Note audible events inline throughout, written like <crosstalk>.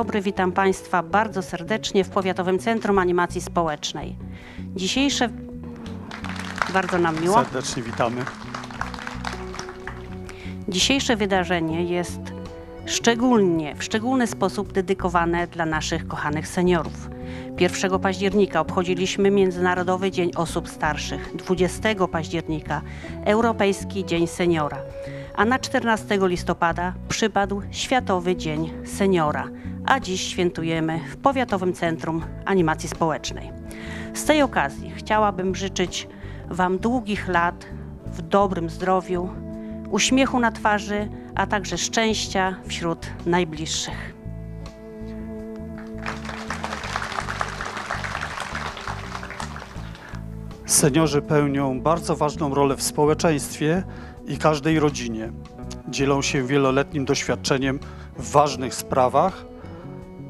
dobry, witam Państwa bardzo serdecznie w Powiatowym Centrum Animacji Społecznej. Dzisiejsze. Bardzo nam miło. Serdecznie witamy. Dzisiejsze wydarzenie jest szczególnie, w szczególny sposób dedykowane dla naszych kochanych seniorów. 1 października obchodziliśmy Międzynarodowy Dzień Osób Starszych, 20 października Europejski Dzień Seniora, a na 14 listopada przypadł Światowy Dzień Seniora, a dziś świętujemy w Powiatowym Centrum Animacji Społecznej. Z tej okazji chciałabym życzyć Wam długich lat w dobrym zdrowiu, uśmiechu na twarzy, a także szczęścia wśród najbliższych. Seniorzy pełnią bardzo ważną rolę w społeczeństwie i każdej rodzinie. Dzielą się wieloletnim doświadczeniem w ważnych sprawach,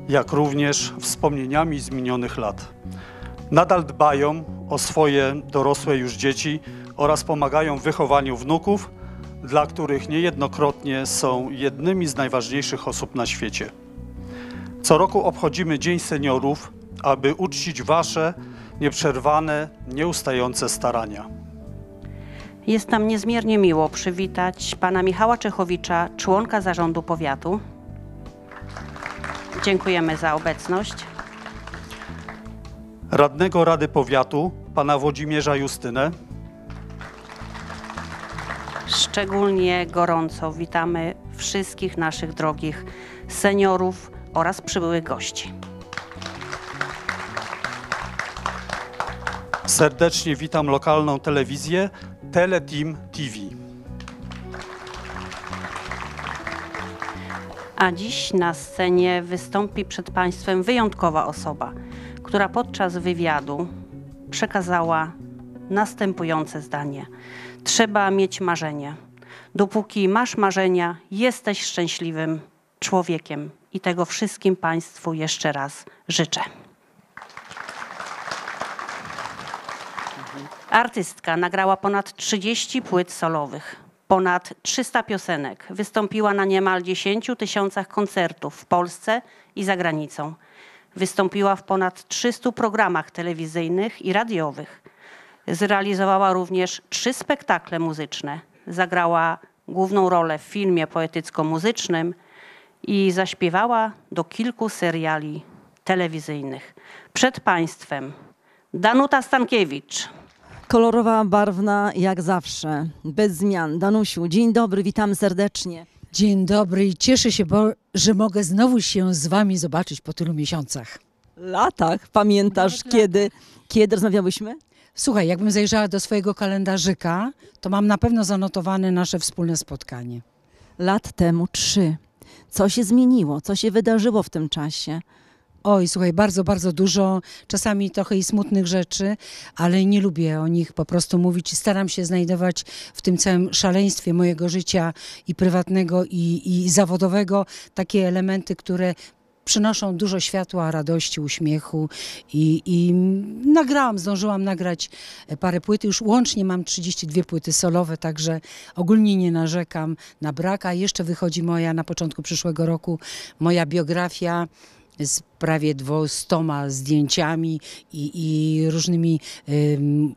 jak również wspomnieniami z minionych lat. Nadal dbają o swoje dorosłe już dzieci oraz pomagają w wychowaniu wnuków, dla których niejednokrotnie są jednymi z najważniejszych osób na świecie. Co roku obchodzimy Dzień Seniorów, aby uczcić Wasze nieprzerwane, nieustające starania. Jest nam niezmiernie miło przywitać pana Michała Czechowicza, członka zarządu powiatu. Dziękujemy za obecność. Radnego Rady Powiatu, pana Włodzimierza Justynę, Szczególnie gorąco witamy wszystkich naszych drogich seniorów oraz przybyłych gości. serdecznie witam lokalną telewizję Teleteam TV. A dziś na scenie wystąpi przed Państwem wyjątkowa osoba, która podczas wywiadu przekazała następujące zdanie: Trzeba mieć marzenie. Dopóki masz marzenia, jesteś szczęśliwym człowiekiem. I tego wszystkim Państwu jeszcze raz życzę. Artystka nagrała ponad 30 płyt solowych, ponad 300 piosenek, wystąpiła na niemal 10 tysiącach koncertów w Polsce i za granicą. Wystąpiła w ponad 300 programach telewizyjnych i radiowych. Zrealizowała również trzy spektakle muzyczne. Zagrała główną rolę w filmie poetycko-muzycznym i zaśpiewała do kilku seriali telewizyjnych. Przed Państwem Danuta Stankiewicz. Kolorowa, barwna, jak zawsze, bez zmian. Danusiu, dzień dobry, witamy serdecznie. Dzień dobry i cieszę się, bo, że mogę znowu się z Wami zobaczyć po tylu miesiącach. Latach, pamiętasz, Nawet kiedy, kiedy rozmawiałyśmy? Słuchaj, jakbym zajrzała do swojego kalendarzyka, to mam na pewno zanotowane nasze wspólne spotkanie. Lat temu trzy. Co się zmieniło? Co się wydarzyło w tym czasie? Oj, słuchaj, bardzo, bardzo dużo, czasami trochę i smutnych rzeczy, ale nie lubię o nich po prostu mówić. Staram się znajdować w tym całym szaleństwie mojego życia i prywatnego, i, i zawodowego takie elementy, które przynoszą dużo światła, radości, uśmiechu i, i nagrałam, zdążyłam nagrać parę płyt. Już łącznie mam 32 płyty solowe, także ogólnie nie narzekam na brak, jeszcze wychodzi moja na początku przyszłego roku moja biografia z prawie 200 zdjęciami i, i różnymi ym,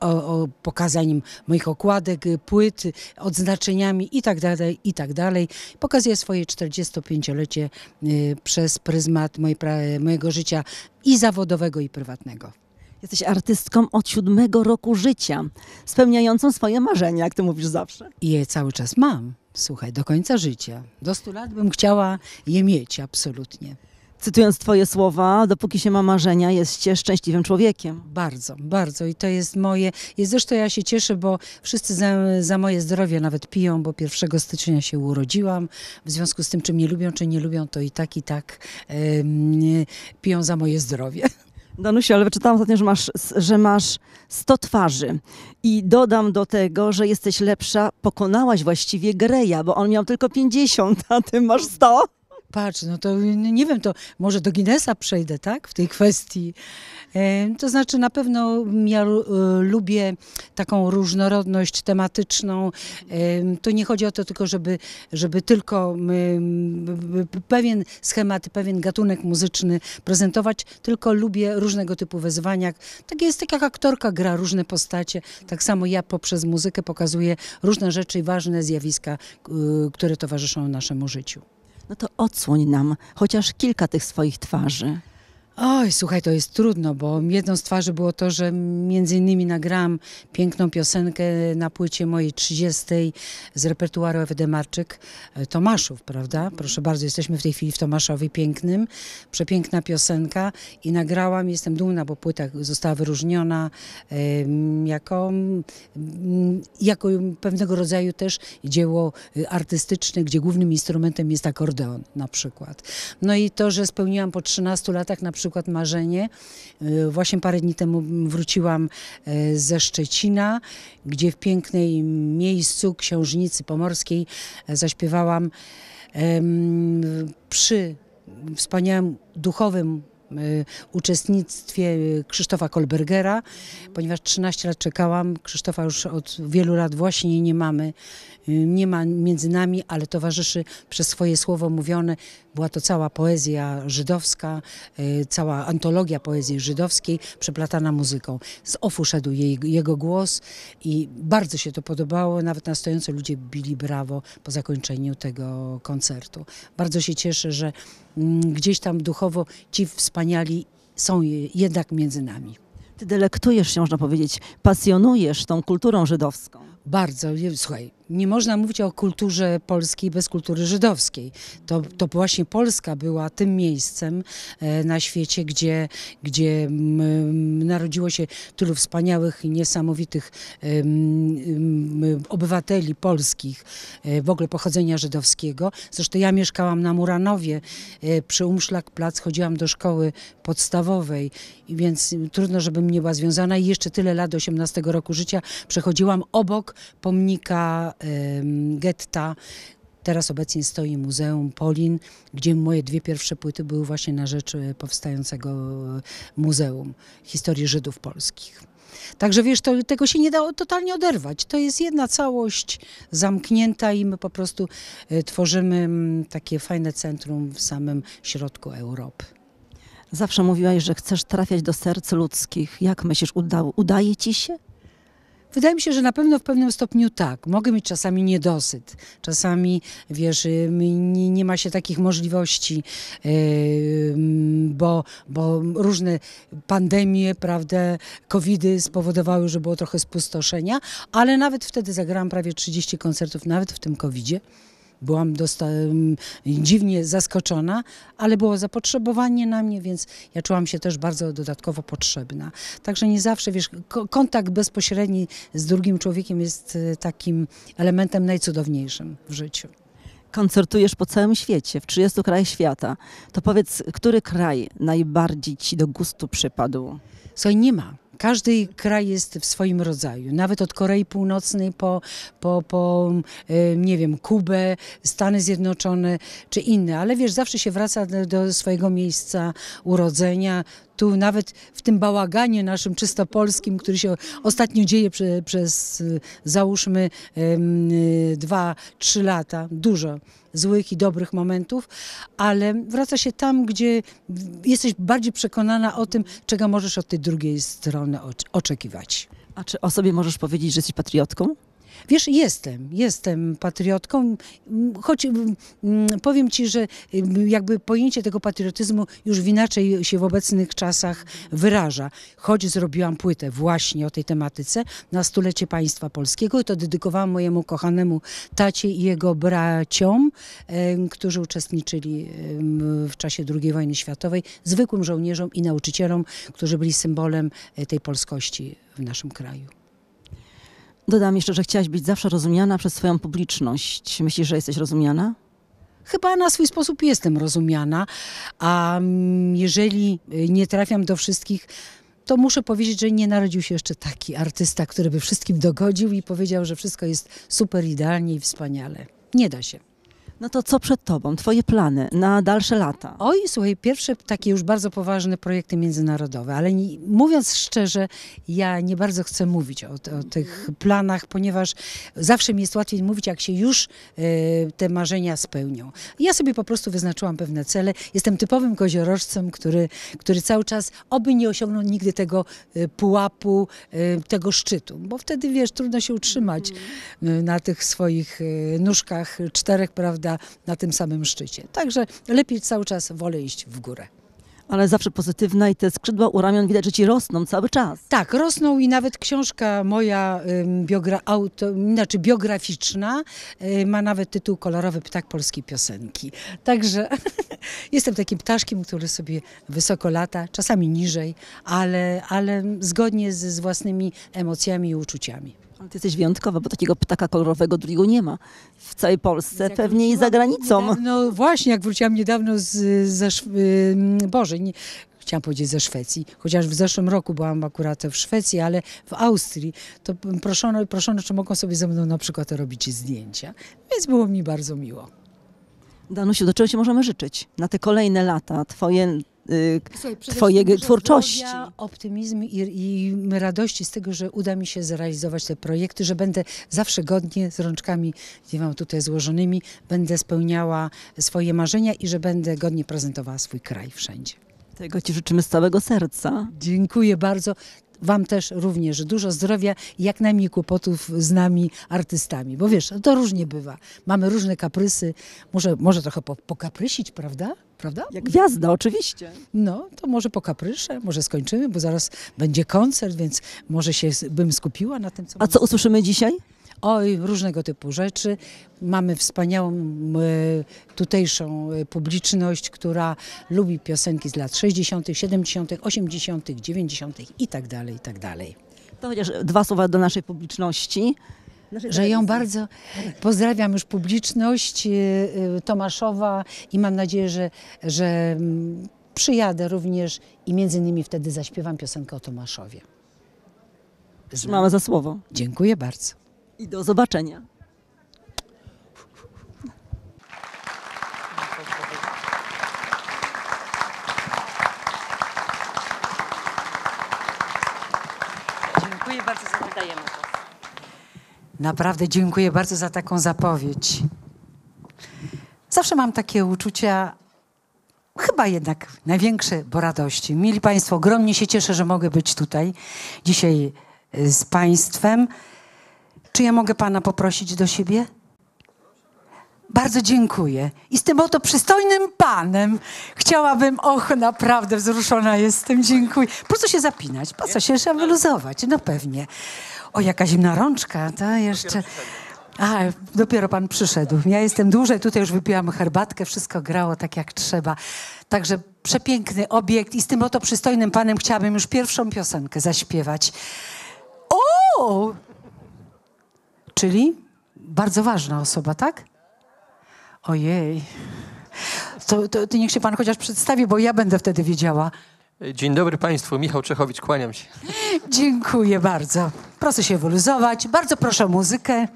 o, o, pokazaniem moich okładek, płyt, odznaczeniami i tak dalej, i tak dalej. Pokazuję swoje 45-lecie y, przez pryzmat mojego życia i zawodowego, i prywatnego. Jesteś artystką od siódmego roku życia, spełniającą swoje marzenia, jak ty mówisz zawsze. I je cały czas mam, słuchaj, do końca życia. Do 100 lat bym chciała je mieć, absolutnie. Cytując twoje słowa, dopóki się ma marzenia, jest się szczęśliwym człowiekiem. Bardzo, bardzo. I to jest moje. I zresztą ja się cieszę, bo wszyscy za, za moje zdrowie nawet piją, bo 1 stycznia się urodziłam. W związku z tym, czy mnie lubią, czy nie lubią, to i tak, i tak em, piją za moje zdrowie. <laughs> Danusiu, ale wyczytałam ostatnio, że masz, że masz 100 twarzy. I dodam do tego, że jesteś lepsza, pokonałaś właściwie Greja, bo on miał tylko 50, a ty masz 100. Patrz, no to nie wiem, to może do Guinnessa przejdę, tak, w tej kwestii. E, To znaczy na pewno ja e, lubię taką różnorodność tematyczną. E, To nie chodzi o to tylko, żeby, żeby tylko pewien schemat, pewien gatunek muzyczny prezentować, tylko lubię różnego typu wyzwania. Tak jest, tak jak aktorka gra różne postacie, tak samo ja poprzez muzykę pokazuję różne rzeczy i ważne zjawiska, y, które towarzyszą naszemu życiu. No to odsłoń nam chociaż kilka tych swoich twarzy. Oj, słuchaj, to jest trudno, bo jedną z twarzy było to, że między innymi nagrałam piękną piosenkę na płycie mojej 30 z repertuaru Ewy Demarczyk, e, Tomaszów, prawda? Proszę bardzo, jesteśmy w tej chwili w Tomaszowie pięknym. Przepiękna piosenka i nagrałam, jestem dumna, bo płyta została wyróżniona jako, jako pewnego rodzaju też dzieło y, artystyczne, gdzie głównym instrumentem jest akordeon na przykład. No i to, że spełniłam po 13 latach na przykład marzenie. y, Właśnie parę dni temu wróciłam e, ze Szczecina, gdzie w pięknej miejscu Księżnicy Pomorskiej e, zaśpiewałam przy wspaniałym duchowym e, uczestnictwie e, Krzysztofa Kolbergera, ponieważ 13 lat czekałam. Krzysztofa już od wielu lat właśnie nie mamy. Nie ma między nami, ale towarzyszy przez swoje słowo mówione. Była to cała poezja żydowska, y, cała antologia poezji żydowskiej przeplatana muzyką. Z ofu szedł jej, jego głos i bardzo się to podobało. Nawet na stojąco ludzie bili brawo po zakończeniu tego koncertu. Bardzo się cieszę, że mm, gdzieś tam duchowo ci wspaniali są je- jednak między nami. Ty delektujesz się, można powiedzieć, pasjonujesz tą kulturą żydowską. Bardzo. Słuchaj, nie można mówić o kulturze polskiej bez kultury żydowskiej. To, to właśnie Polska była tym miejscem e, na świecie, gdzie, gdzie narodziło się tylu wspaniałych i niesamowitych obywateli polskich, e, w ogóle pochodzenia żydowskiego. Zresztą ja mieszkałam na Muranowie, e, przy Umszlak Plac, chodziłam do szkoły podstawowej, więc trudno, żebym nie była związana. I jeszcze tyle lat, do 18 roku życia, przechodziłam obok pomnika getta. Teraz obecnie stoi Muzeum Polin, gdzie moje dwie pierwsze płyty były właśnie na rzecz e, powstającego e, Muzeum Historii Żydów Polskich. Także wiesz, to, tego się nie da totalnie oderwać. To jest jedna całość zamknięta i my po prostu e, tworzymy takie fajne centrum w samym środku Europy. Zawsze mówiłaś, że chcesz trafiać do serc ludzkich. Jak myślisz, uda, udaje ci się? Wydaje mi się, że na pewno w pewnym stopniu tak. Mogę mieć czasami niedosyt. Czasami, wiesz, y, nie, ma się takich możliwości, yy, bo, bo różne pandemie, prawda, covidy spowodowały, że było trochę spustoszenia, ale nawet wtedy zagrałam prawie 30 koncertów, nawet w tym covidzie. Byłam dziwnie zaskoczona, ale było zapotrzebowanie na mnie, więc ja czułam się też bardzo dodatkowo potrzebna. Także nie zawsze, wiesz, ko- kontakt bezpośredni z drugim człowiekiem jest y, takim elementem najcudowniejszym w życiu. Koncertujesz po całym świecie, w 30 krajach świata. To powiedz, który kraj najbardziej ci do gustu przypadł? Słuchaj, nie ma. Każdy kraj jest w swoim rodzaju. Nawet od Korei Północnej po, po, po nie wiem, Kubę, Stany Zjednoczone czy inne. Ale wiesz, zawsze się wraca do, do swojego miejsca urodzenia. Tu nawet w tym bałaganie naszym czysto polskim, który się ostatnio dzieje prze, przez, załóżmy, dwa, trzy lata, dużo złych i dobrych momentów, ale wraca się tam, gdzie jesteś bardziej przekonana o tym, czego możesz od tej drugiej strony ocz- oczekiwać. A czy o sobie możesz powiedzieć, że jesteś patriotką? Wiesz, jestem, jestem patriotką, choć m, m, powiem ci, że m, jakby pojęcie tego patriotyzmu już w inaczej się w obecnych czasach wyraża. Choć zrobiłam płytę właśnie o tej tematyce na stulecie państwa polskiego i to dedykowałam mojemu kochanemu tacie i jego braciom, em, którzy uczestniczyli em, w czasie II wojny światowej, zwykłym żołnierzom i nauczycielom, którzy byli symbolem e, tej polskości w naszym kraju. Dodam jeszcze, że chciałaś być zawsze rozumiana przez swoją publiczność. Myślisz, że jesteś rozumiana? Chyba na swój sposób jestem rozumiana, a mm, jeżeli y, nie trafiam do wszystkich, to muszę powiedzieć, że nie narodził się jeszcze taki artysta, który by wszystkim dogodził i powiedział, że wszystko jest super idealnie i wspaniale. Nie da się. No to co przed tobą? Twoje plany na dalsze lata? Oj, słuchaj, pierwsze takie już bardzo poważne projekty międzynarodowe, ale nie, mówiąc szczerze, ja nie bardzo chcę mówić o, o tych planach, ponieważ zawsze mi jest łatwiej mówić, jak się już e, te marzenia spełnią. Ja sobie po prostu wyznaczyłam pewne cele. Jestem typowym koziorożcem, który, który cały czas oby nie osiągnął nigdy tego e, pułapu, e, tego szczytu, bo wtedy, wiesz, trudno się utrzymać e, na tych swoich nóżkach czterech, prawda, na tym samym szczycie. Także lepiej cały czas wolę iść w górę. Ale zawsze pozytywna i te skrzydła u ramion widać, że ci rosną cały czas. Tak, rosną i nawet książka moja biogra, auto, znaczy biograficzna y, ma nawet tytuł Kolorowy ptak polskiej piosenki. Także <laughs> jestem takim ptaszkiem, który sobie wysoko lata, czasami niżej, ale, ale zgodnie z, z własnymi emocjami i uczuciami. Ale ty jesteś wyjątkowa, bo takiego ptaka kolorowego drugiego nie ma w całej Polsce, Jak pewnie i za granicą. No właśnie, jak wróciłam niedawno z, ze Boże, nie, chciałam powiedzieć ze Szwecji, chociaż w zeszłym roku byłam akurat w Szwecji, ale w Austrii, to proszono, proszono, czy mogą sobie ze mną na przykład robić zdjęcia, więc było mi bardzo miło. Danusiu, do czego się możemy życzyć na te kolejne lata? Twoje, Słuchaj, przede Twojej twórczości. zdrowia, optymizmu i, i radości z tego, że uda mi się zrealizować te projekty, że będę zawsze godnie z rączkami, gdzie mam tutaj złożonymi, będę spełniała swoje marzenia i że będę godnie prezentowała swój kraj wszędzie. tego ci życzymy z całego serca. Dziękuję bardzo. Wam też również dużo zdrowia i jak najmniej kłopotów z nami, artystami. Bo wiesz, to różnie bywa. Mamy różne kaprysy. Może, może trochę po, pokaprysić, prawda? Prawda? Jak gwiazda, oczywiście. No, to może pokapryszę, może skończymy, bo zaraz będzie koncert, więc może się bym skupiła na tym, co A co usłyszymy dzisiaj? Oj, różnego typu rzeczy. Mamy wspaniałą tutejszą e, publiczność, która lubi piosenki z lat 60., 70., 80., 90. i tak dalej, i tak dalej. To chociaż dwa słowa do naszej publiczności. Że ją bardzo pozdrawiam już publiczność e, e, Tomaszowa i mam nadzieję, że, że przyjadę również i między innymi wtedy zaśpiewam piosenkę o Tomaszowie. Trzymamy za słowo. Dziękuję bardzo. I do zobaczenia. Dziękuję bardzo za wydajemy. Naprawdę dziękuję bardzo za taką zapowiedź. Zawsze mam takie uczucia, chyba jednak największe, bo radości. Mili Państwo, ogromnie się cieszę, że mogę być tutaj dzisiaj y, z Państwem. Czy ja mogę Pana poprosić do siebie? Bardzo dziękuję. I z tym oto przystojnym panem chciałabym, och, naprawdę wzruszona jestem, dziękuję. Po co się zapinać? Po co się trzeba wyluzować? No pewnie. O, jaka zimna rączka, to jeszcze... A, dopiero pan przyszedł. Ja jestem dłużej, tutaj już wypiłam herbatkę, wszystko grało tak jak trzeba. Także przepiękny obiekt i z tym oto przystojnym panem chciałabym już pierwszą piosenkę zaśpiewać. O! Czyli bardzo ważna osoba, tak? Ojej. To, to, to niech się pan chociaż przedstawi, bo ja będę wtedy wiedziała. Dzień dobry Państwu, Michał Czechowicz, kłaniam się. Dziękuję bardzo. Proszę się wyluzować. Bardzo proszę o muzykę.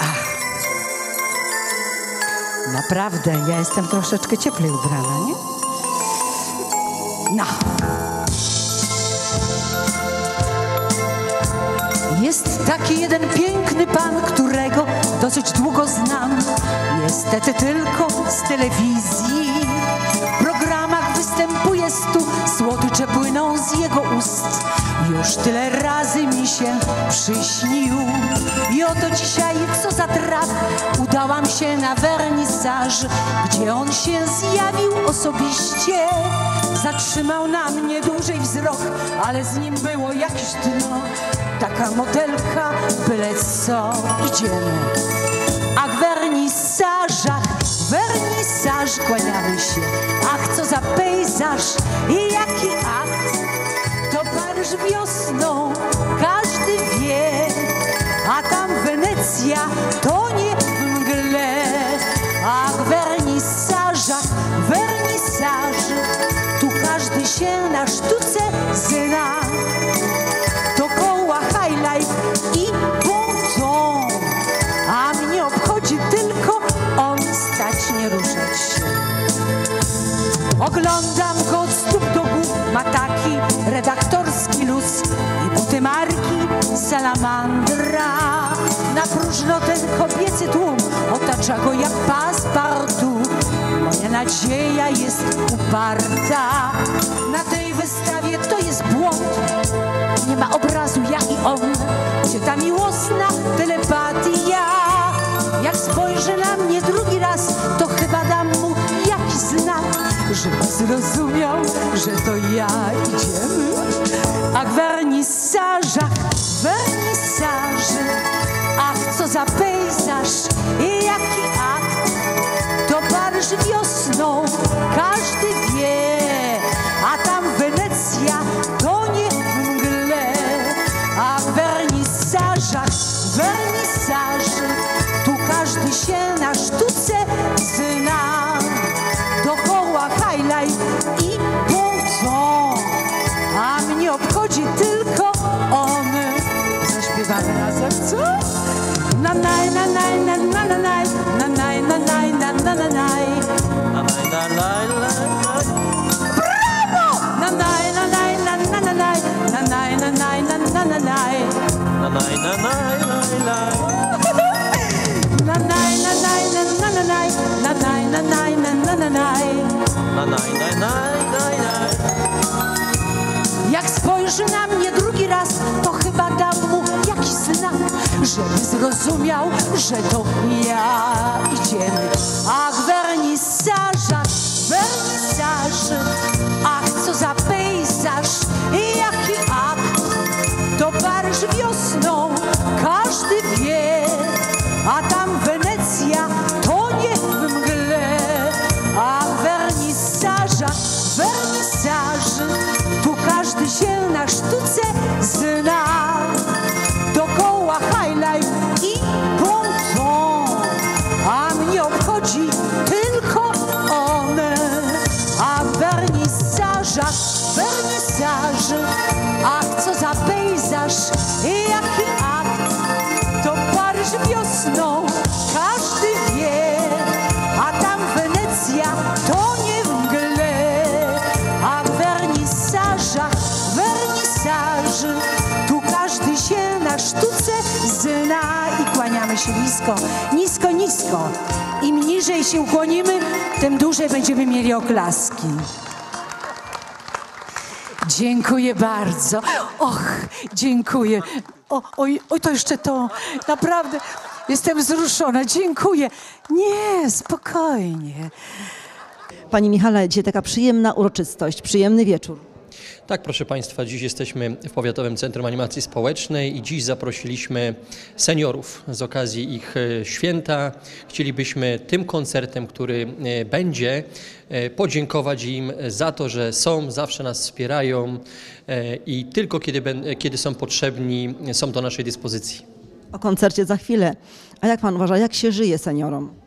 Ach. Naprawdę, ja jestem troszeczkę cieplej ubrana, nie? No. Jest taki jeden piękny pan, którego dosyć długo znam. Niestety tylko z telewizji. W programach występuje stu, słodycze płyną z jego ust. Już tyle razy mi się przyśnił. I oto dzisiaj, co za traf, udałam się na wernisaż, gdzie on się zjawił osobiście. Zatrzymał na mnie dłużej wzrok, ale z nim było jakieś dno. Taka modelka, byle co, idziemy. A w wernisażach, wernisaż kłaniamy się. Ach, co za pejzaż i jaki akt. To Paryż wiosną, się na sztuce zna. To koła highlight i bonton, a mnie obchodzi tylko on stać nie ruszać się. Oglądam go od stóp do głów, ma taki redaktorski luz i buty marki Salamandra. Na próżno ten kobiecy tłum otacza go jak paspartu. Nadzieja jest uparta. Na tej wystawie to jest błąd. Nie ma obrazu ja i on. Gdzie ta miłosna telepatia? Jak spojrzy na mnie drugi raz, to chyba dam mu jakiś znak, żeby zrozumiał, że to ja idziemy. A w żeby zrozumiał, że to ja idziemy. A wernisażach, wernisaży, ach co za pejzaż i jaki akt, to Paryż wiosną, każdy wie, a tam Wenecja to nie w mgle, a w wernisażach, tu każdy się na sztuce zna i kłaniamy się nisko, nisko, nisko. Im niżej się ukłonimy, tym dłużej będziemy mieli oklaski. Dziękuję bardzo. Och, dziękuję. O, oj, oj, to jeszcze to. Naprawdę jestem wzruszona. Dziękuję. Nie, spokojnie. Pani Michale, dzisiaj taka przyjemna uroczystość, przyjemny wieczór. Tak, proszę Państwa, dziś jesteśmy w Powiatowym Centrum Animacji Społecznej i dziś zaprosiliśmy seniorów z okazji ich e, święta. Chcielibyśmy tym koncertem, który e, będzie, e, podziękować im za to, że są, zawsze nas wspierają i tylko kiedy, kiedy są potrzebni, są do naszej dyspozycji. O koncercie za chwilę. A jak pan uważa, jak się żyje seniorom?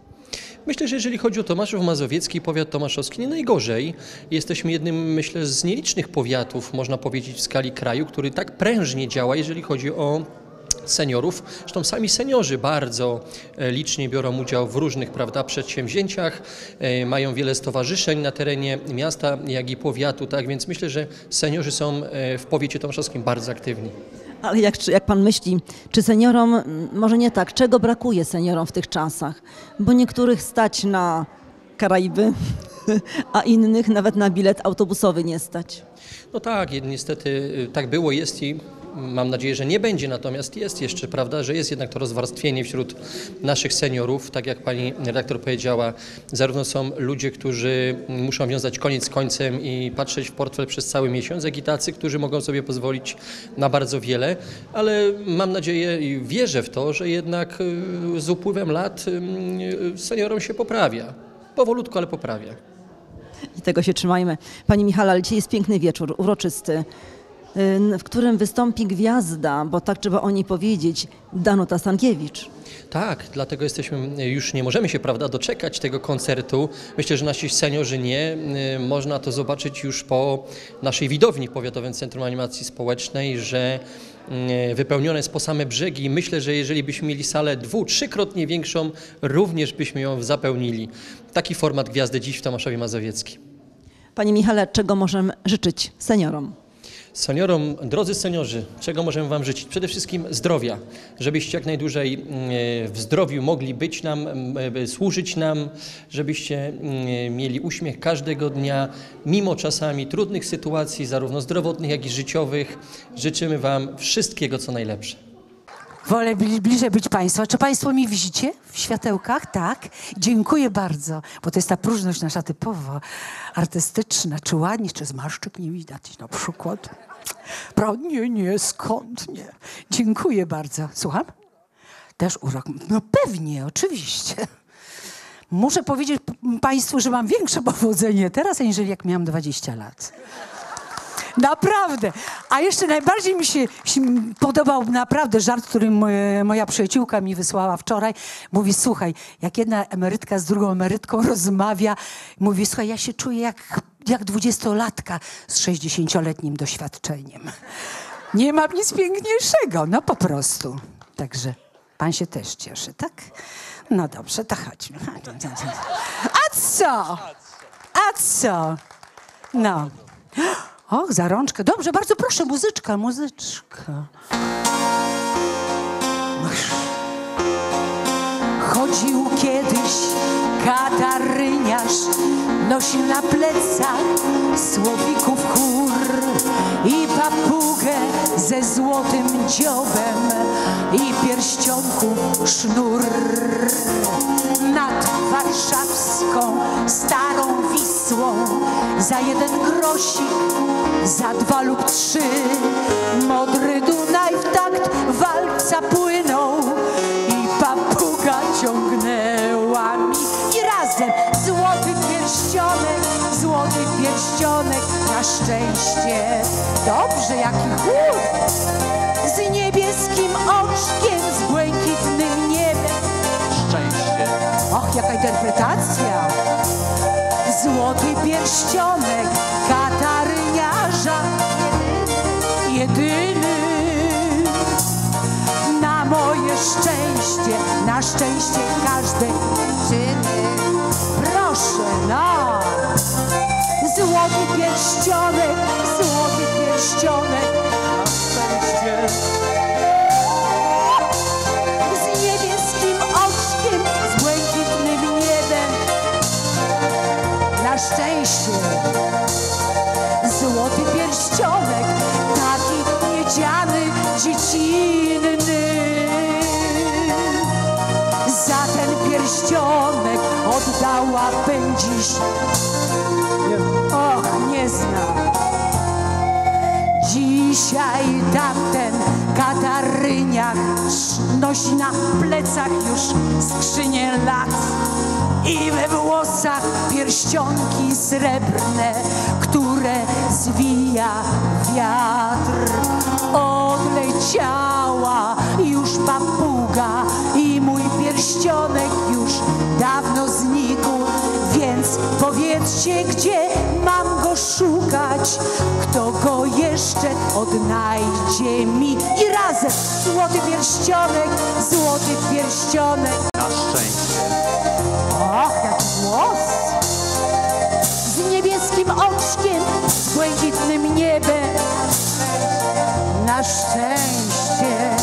Myślę, że jeżeli chodzi o Tomaszów Mazowiecki, powiat tomaszowski, nie najgorzej. Jesteśmy jednym, myślę, z nielicznych powiatów, można powiedzieć, w skali kraju, który tak prężnie działa, jeżeli chodzi o seniorów. Zresztą sami seniorzy bardzo e, licznie biorą udział w różnych prawda, przedsięwzięciach, e, mają wiele stowarzyszeń na terenie miasta, jak i powiatu, tak więc myślę, że seniorzy są e, w powiecie tomaszowskim bardzo aktywni. Ale jak, jak pan myśli, czy seniorom, może nie tak, czego brakuje seniorom w tych czasach? Bo niektórych stać na Karaiby, <laughs> a innych nawet na bilet autobusowy nie stać. No tak, niestety y, tak było, jest i mam nadzieję, że nie będzie, natomiast jest jeszcze, prawda, że jest jednak to rozwarstwienie wśród naszych seniorów. Tak jak pani redaktor powiedziała, zarówno są ludzie, którzy muszą wiązać koniec z końcem i patrzeć w portfel przez cały miesiąc, jak i tacy, którzy mogą sobie pozwolić na bardzo wiele, ale mam nadzieję i wierzę w to, że jednak y, z upływem lat y, seniorom się poprawia. Powolutku, ale poprawia. I tego się trzymajmy. Pani Michale, ale dzisiaj jest piękny wieczór, uroczysty, y, w którym wystąpi gwiazda, bo tak trzeba o niej powiedzieć, Danuta Stankiewicz. Tak, dlatego jesteśmy, już nie możemy się prawda, doczekać tego koncertu. Myślę, że nasi seniorzy nie. Y, Można to zobaczyć już po naszej widowni w Powiatowym Centrum Animacji Społecznej, że y, wypełnione jest po same brzegi. Myślę, że jeżeli byśmy mieli salę dwu, trzykrotnie większą, również byśmy ją zapełnili. Taki format Gwiazdy dziś w Tomaszowie Mazowieckim. Panie Michale, czego możemy życzyć seniorom? Seniorom, drodzy seniorzy, czego możemy Wam życzyć? Przede wszystkim zdrowia, żebyście jak najdłużej mm, w zdrowiu mogli być nam, mm, służyć nam, żebyście mm, mieli uśmiech każdego dnia, mimo czasami trudnych sytuacji, zarówno zdrowotnych, jak i życiowych. Życzymy Wam wszystkiego, co najlepsze. Wolę bli- bliżej być Państwa. Czy Państwo mi widzicie w światełkach? Tak. Dziękuję bardzo, bo to jest ta próżność nasza typowo artystyczna. Czy ładnie, czy zmarszczek nie widać na przykład? Prawda? Nie, nie, skąd nie? Dziękuję bardzo. Słucham? Też urok. No pewnie, oczywiście. Muszę powiedzieć Państwu, że mam większe powodzenie teraz, aniżeli jak miałam 20 lat. Naprawdę. A jeszcze najbardziej mi się podobał naprawdę żart, który moja przyjaciółka mi wysłała wczoraj. Mówi, słuchaj, jak jedna emerytka z drugą emerytką <laughs> rozmawia, mówi, słuchaj, ja się czuję jak, jak dwudziestolatka z 60-letnim doświadczeniem. Nie mam nic piękniejszego, no po prostu. Także pan się też cieszy, tak? No dobrze, to chodźmy. <laughs> A co? A co? No. Och, za rączkę. Dobrze, bardzo proszę, muzyczka, muzyczka. Chodził kiedyś kataryniarz, nosił na plecach słowików chór papugę ze złotym dziobem i pierścionków sznur. Nad warszawską starą Wisłą za jeden grosik, za dwa lub trzy modry Dunaj w takt walca płynął pierścionek na szczęście. Dobrze, jaki chór! Z niebieskim oczkiem, z błękitnym niebem. Szczęście. Och, jaka interpretacja! Złoty pierścionek kataryniarza jedyny na moje szczęście, na szczęście każdej dziewczyny. Proszę, no! Złoty pierścionek, złoty pierścionek Szczęście. z niebieskim oczkiem, z błękitnym niebem. Na szczęście złoty pierścionek, taki miedziany, dziecinny. Za ten pierścionek oddałabym dziś. Znam. Dzisiaj tamten kataryniak nosi na plecach już skrzynię lat i we włosach pierścionki srebrne, które zwija wiatr. Odleciała już papuga i mój pierścionek już dawno powiedzcie, gdzie mam go szukać, kto go jeszcze odnajdzie mi. I razem złoty pierścionek, złoty pierścionek. Na szczęście. Och, jaki głos! Z niebieskim oczkiem, z błękitnym niebem. Na szczęście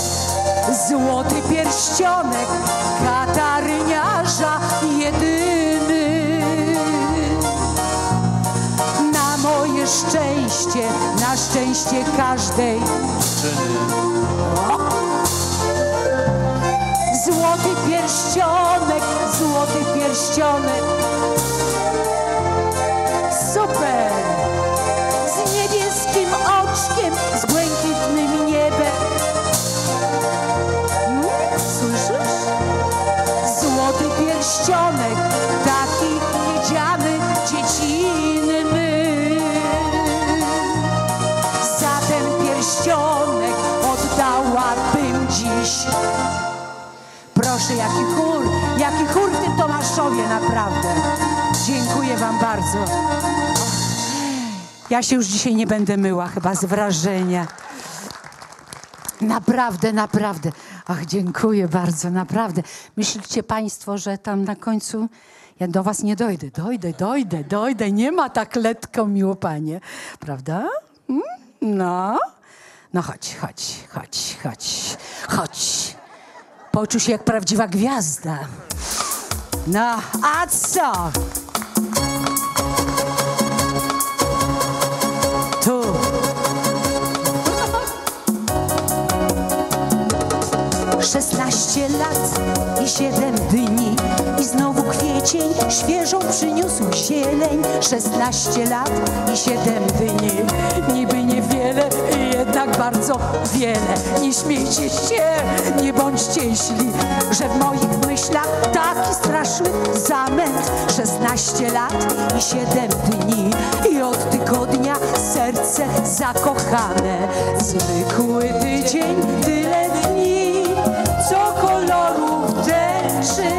złoty pierścionek szczęście każdej Złoty pierścionek, złoty pierścionek. Proszę, jaki chór, jaki chór w tym Tomaszowie, naprawdę. Dziękuję wam bardzo. Ja się już dzisiaj nie będę myła, chyba z wrażenia. Naprawdę, naprawdę. Ach, dziękuję bardzo, naprawdę. Myślicie Państwo, że tam na końcu Ja do was nie dojdę, dojdę, dojdę, dojdę. Nie ma tak letko, miło panie. Prawda? Mm? No. No chodź, chodź, chodź, chodź, chodź. Poczuł się jak prawdziwa gwiazda. No, a co? Szesnaście lat i siedem dni i znowu kwiecień świeżą przyniósł zieleń. Szesnaście lat i siedem dni, niby niewiele, jednak bardzo wiele. Nie śmiejcie się, nie bądźcie źli, że w moich myślach taki straszny zamęt. Szesnaście lat i siedem dni i od tygodnia serce zakochane. Zwykły tydzień, tyle dni, co kolorów tęczy.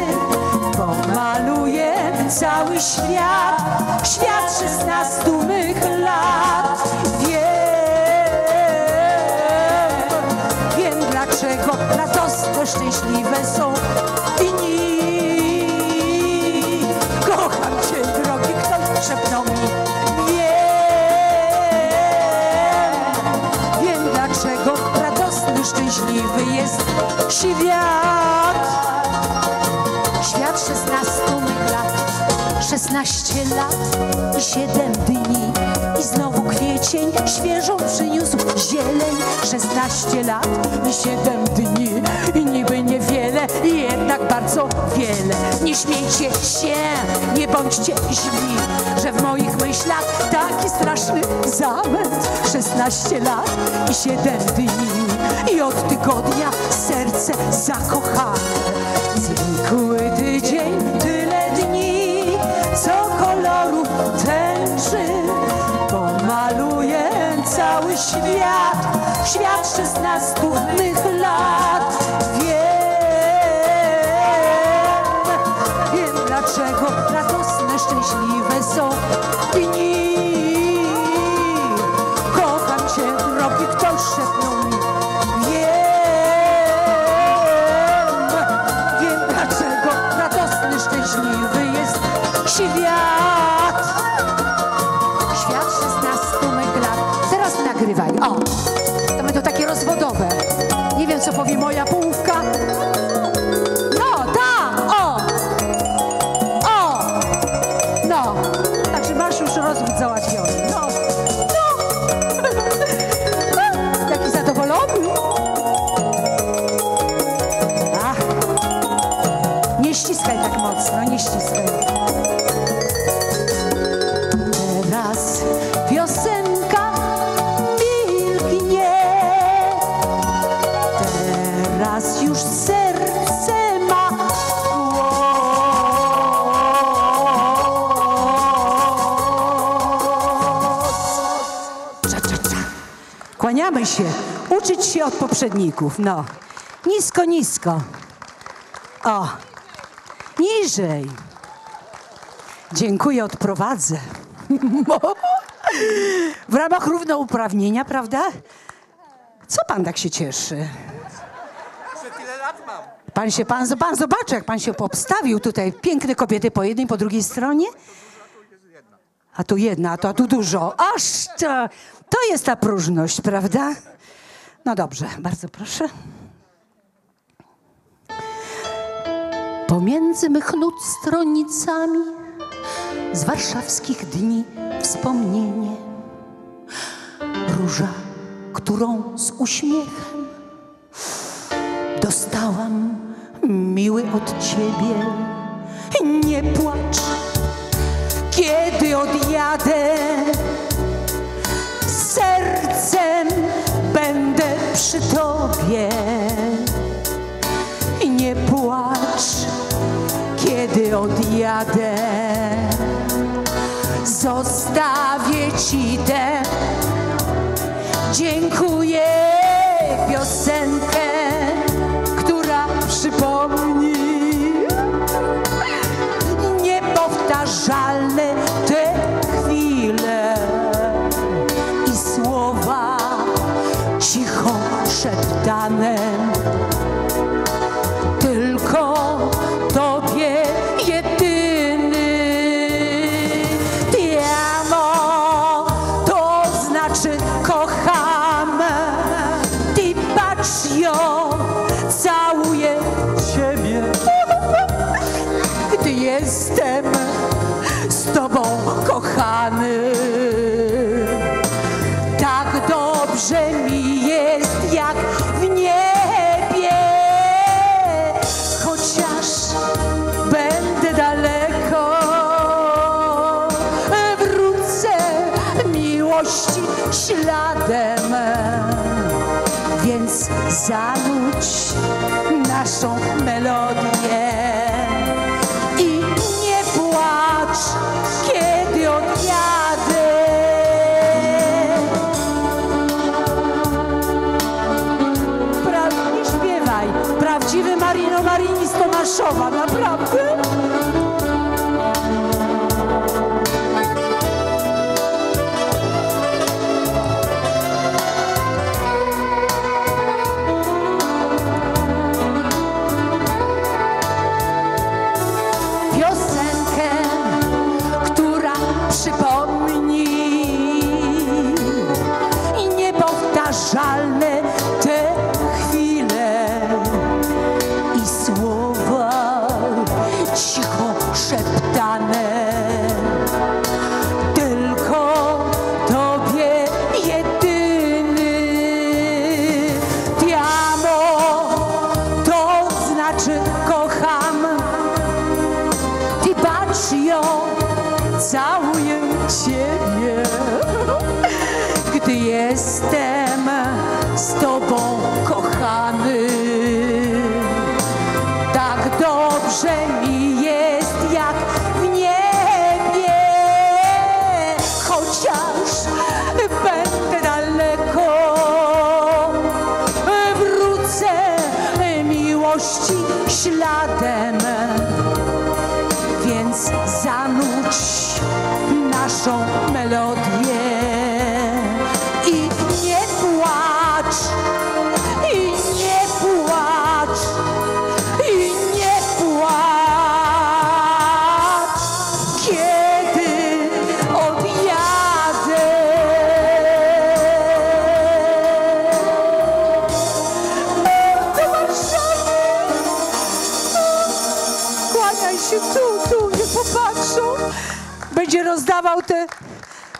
Pomaluje cały świat, świat szesnastu mych lat. Wiem, wiem dlaczego radosne, szczęśliwe są dni. Kocham cię, drogi, ktoś szepnął szczęśliwy jest świat. Świat szesnastu lat, szesnaście lat i siedem dni. I znowu kwiecień świeżą przyniósł zieleń. Szesnaście lat i siedem dni. I niby niewiele, jednak bardzo wiele. Nie śmiejcie się, nie bądźcie źli, że w moich myślach taki straszny zamęt. Szesnaście lat i siedem dni. I od tygodnia serce zakochane. Zwykły tydzień, tyle dni, co koloru tęczy. Pomaluje cały świat, świat szesnastu lat. Kłaniamy się, uczyć się od poprzedników. No, nisko, nisko. O, niżej. Dziękuję, odprowadzę. <laughs> W ramach równouprawnienia, prawda? Co pan tak się cieszy? Pan się, pan, pan zobaczy, jak pan się obstawił tutaj. Piękne kobiety po jednej, po drugiej stronie. A tu jedna, a tu, a tu dużo. Aż to, to jest ta próżność, prawda? No dobrze, bardzo proszę. Pomiędzy mych nut stronnicami z warszawskich dni wspomnienie. Róża, którą z uśmiechem dostałam, miły od ciebie. Nie płacz, kiedy odjadę. Sercem będę przy tobie. Nie płacz, kiedy odjadę. Zostawię ci tę dziękuję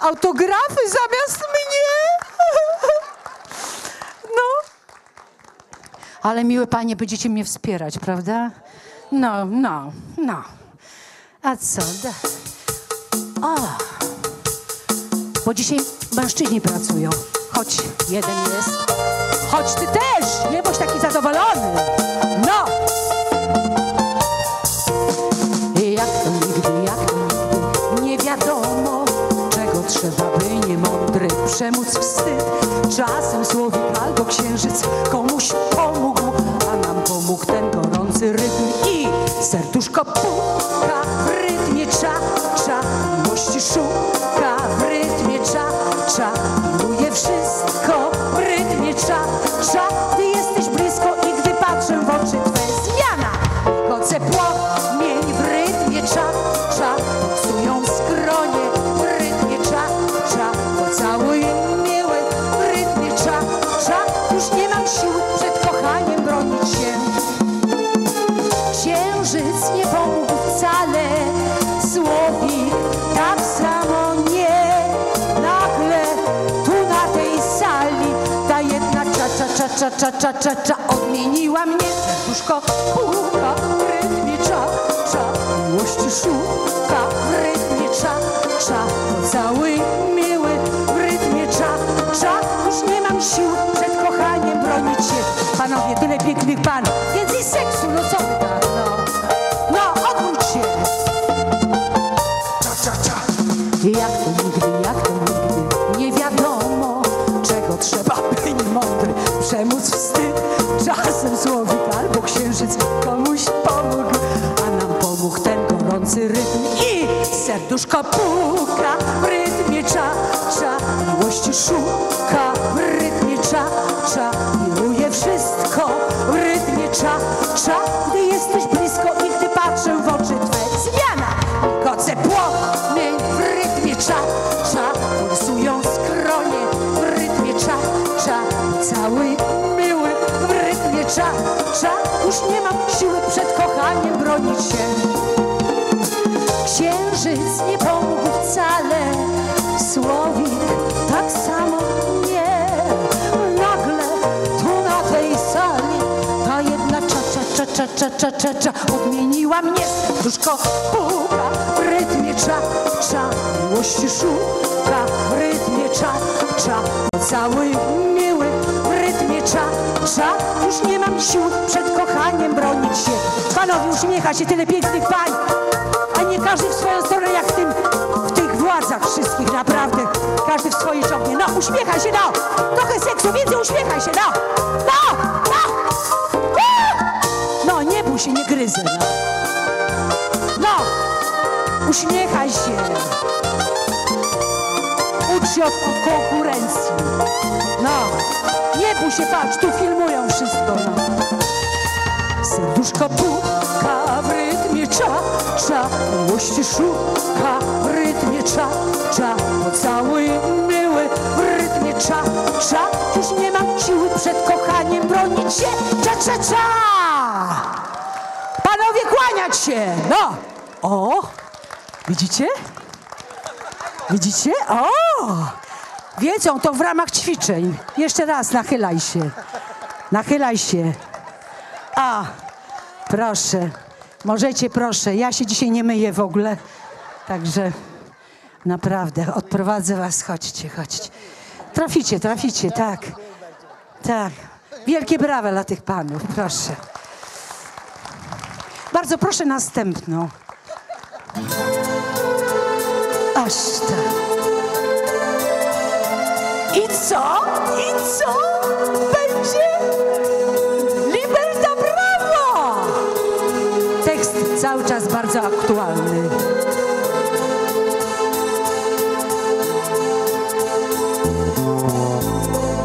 autografy zamiast mnie. No. Ale miłe panie, będziecie mnie wspierać, prawda? No, no, no. A co? O! Bo dzisiaj mężczyźni pracują. choć jeden jest. choć ty też! Nie bądź taki zadowolony! przemóc wstyd. Czasem słowik albo księżyc komuś pomógł, a nam pomógł ten gorący rytm i serduszko puka w rytmie cza, cza, miłości szuka w rytmie cza, cza, miluje wszystko w rytmie cza, cza, cza, cza, cza odmieniła mnie serduszko, puka w rytmie cza, cza, miłości szuka w rytmie cza. bronić się. Księżyc nie pomógł wcale, słowik tak samo nie. Nagle tu na tej sali ta jedna cza cza cza cza cza cza cza odmieniła mnie. Duszko puka w rytmie cza cza, miłości szuka w rytmie cza cza cały już nie mam sił przed kochaniem bronić się. Panowie, uśmiecha się tyle pięknych pań, a nie każdy w swoją stronę jak w tym, w tych władzach wszystkich, naprawdę. Każdy w swojej ciągnie. No, uśmiechaj się, no! Trochę seksu, więcej uśmiechaj się, no! No! No! No, nie bój się, nie gryzę, no. No! Uśmiechaj się. Od konkurencji. No! Nie bój się, patrz, tu filmują wszystko, no. Serduszko puka w rytmie cza, cza Miłości szuka w rytmie cza, cza Pocałuj miły w rytmie cza, cza Już nie mam siły przed kochaniem bronić się Cza, cza, cza Panowie, kłaniać się! No! O! Widzicie? Widzicie? O! Wiedzą to w ramach ćwiczeń. Jeszcze raz, nachylaj się. Nachylaj się. A, proszę. Możecie, proszę. Ja się dzisiaj nie myję w ogóle. Także naprawdę, odprowadzę was. Chodźcie, chodźcie. Traficie, traficie, tak. Tak. Wielkie brawa dla tych panów, proszę. Bardzo proszę następną. Aż tak. I co? I co? Będzie? Liberta Brawo! Tekst cały czas bardzo aktualny.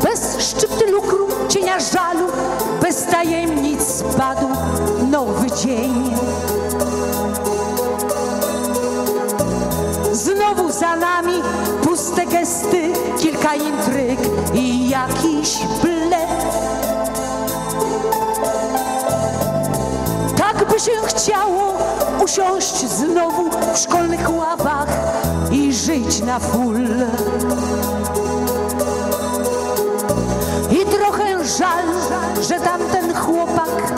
Bez szczypty lukru, cienia żalu, bez tajemnic spadł nowy dzień. Znowu za nami puste gesty, kilka intryg i jakiś blef. Tak by się chciało usiąść znowu w szkolnych ławach i żyć na full. I trochę żal, że tamten chłopak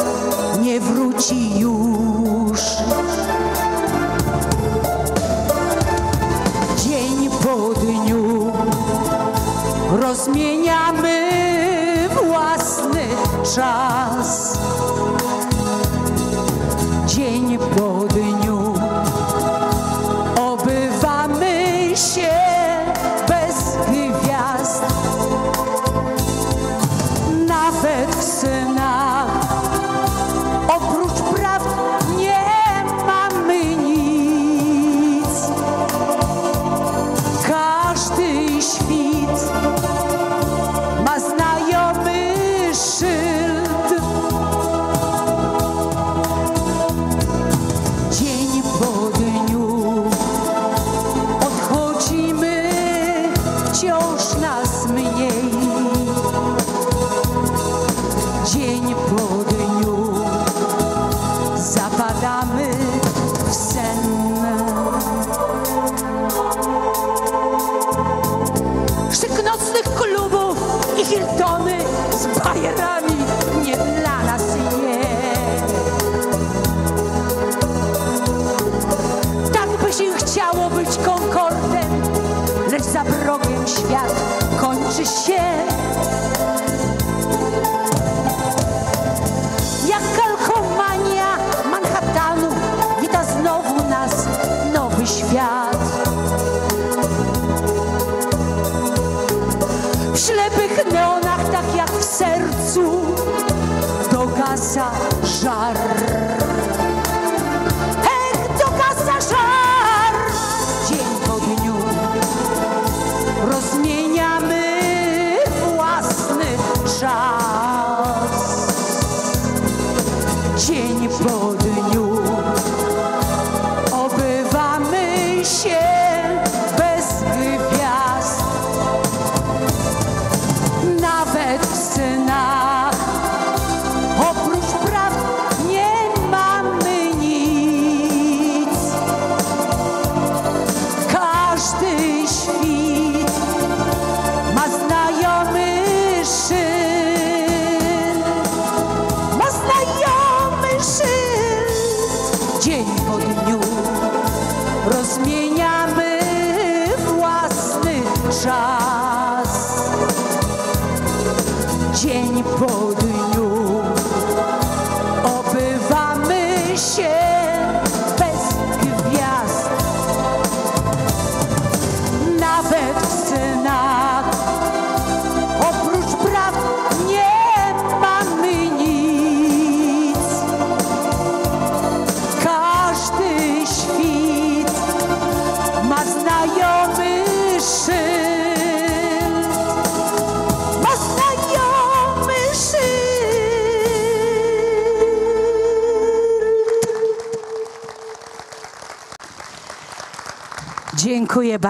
nie wróci już. Nowy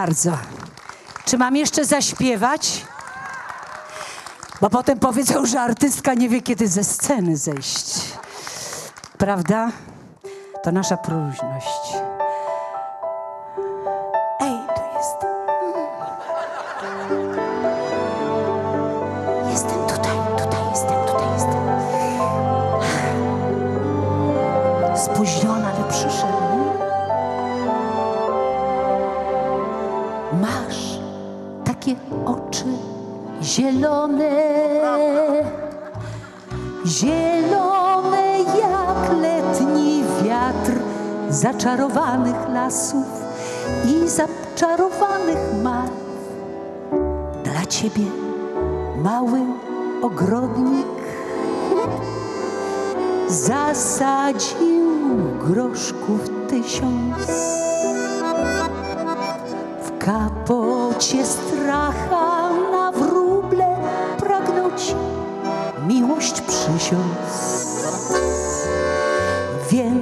bardzo. Czy mam jeszcze zaśpiewać? Bo potem powiedzą, że artystka nie wie, kiedy ze sceny zejść. Prawda? To nasza próżność. Zaczarowanych lasów i zaczarowanych marw. Dla ciebie mały ogrodnik zasadził groszków tysiąc w kapocie stracha na wróble pragnął ci miłość przysiąc.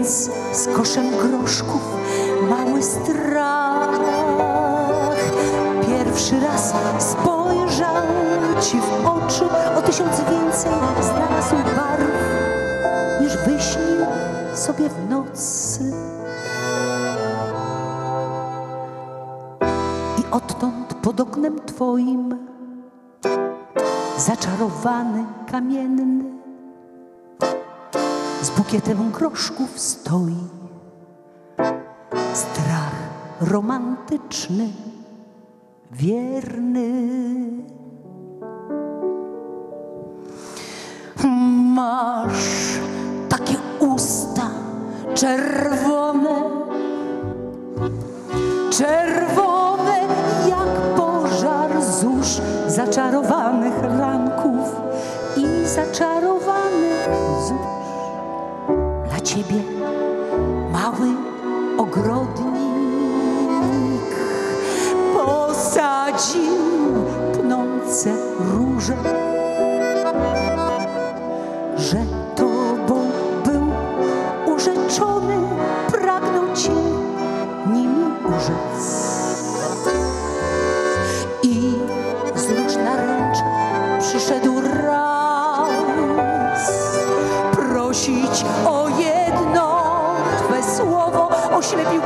Więc z koszem groszków mały strach pierwszy raz spojrzał ci w oczy o tysiąc więcej znalazł barw niż wyśnił sobie w nocy. I odtąd pod oknem twoim zaczarowany kamienny bukietem groszków stoi. Strach romantyczny, wierny. Masz takie usta czerwone, czerwone jak pożar zórz zaczarowanych ranków i zaczarowanych. Ciebie mały ogrodnik. Posadził pnące róże,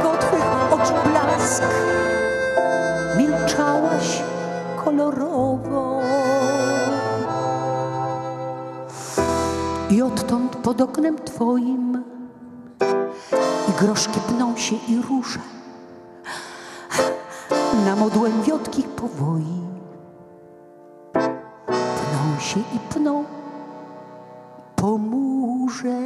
go Twych oczu blask. Milczałaś kolorowo. I odtąd pod oknem Twoim i groszki pną się i róże na modłem wiotkich powoi. Pną się i pną po murze.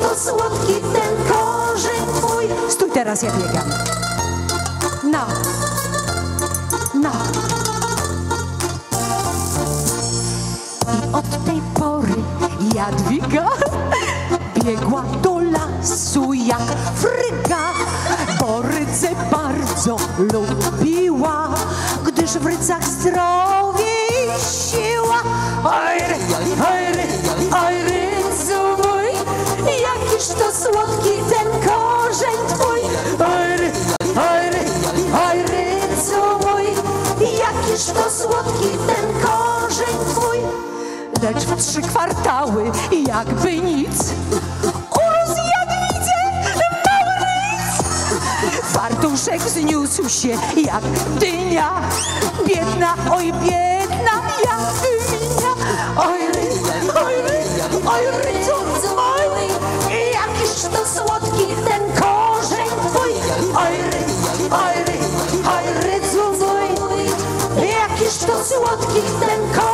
To słodki ten korzeń twój. Stój teraz, ja biegam. No. No. I od tej pory Jadwiga biegła do lasu jak fryga, bo rydze bardzo lubiła, gdyż w rydzach zdrowie kwartały jakby nic urósł Jadwidze mały rys. Fartuszek zniósł się jak dynia, biedna, oj biedna Jadwiga. Oj ry, oj ry, oj rydzu mój, jakiż to słodki ten korzeń twój. Oj ry, oj ry, oj mój, jakiż to słodki ten korzeń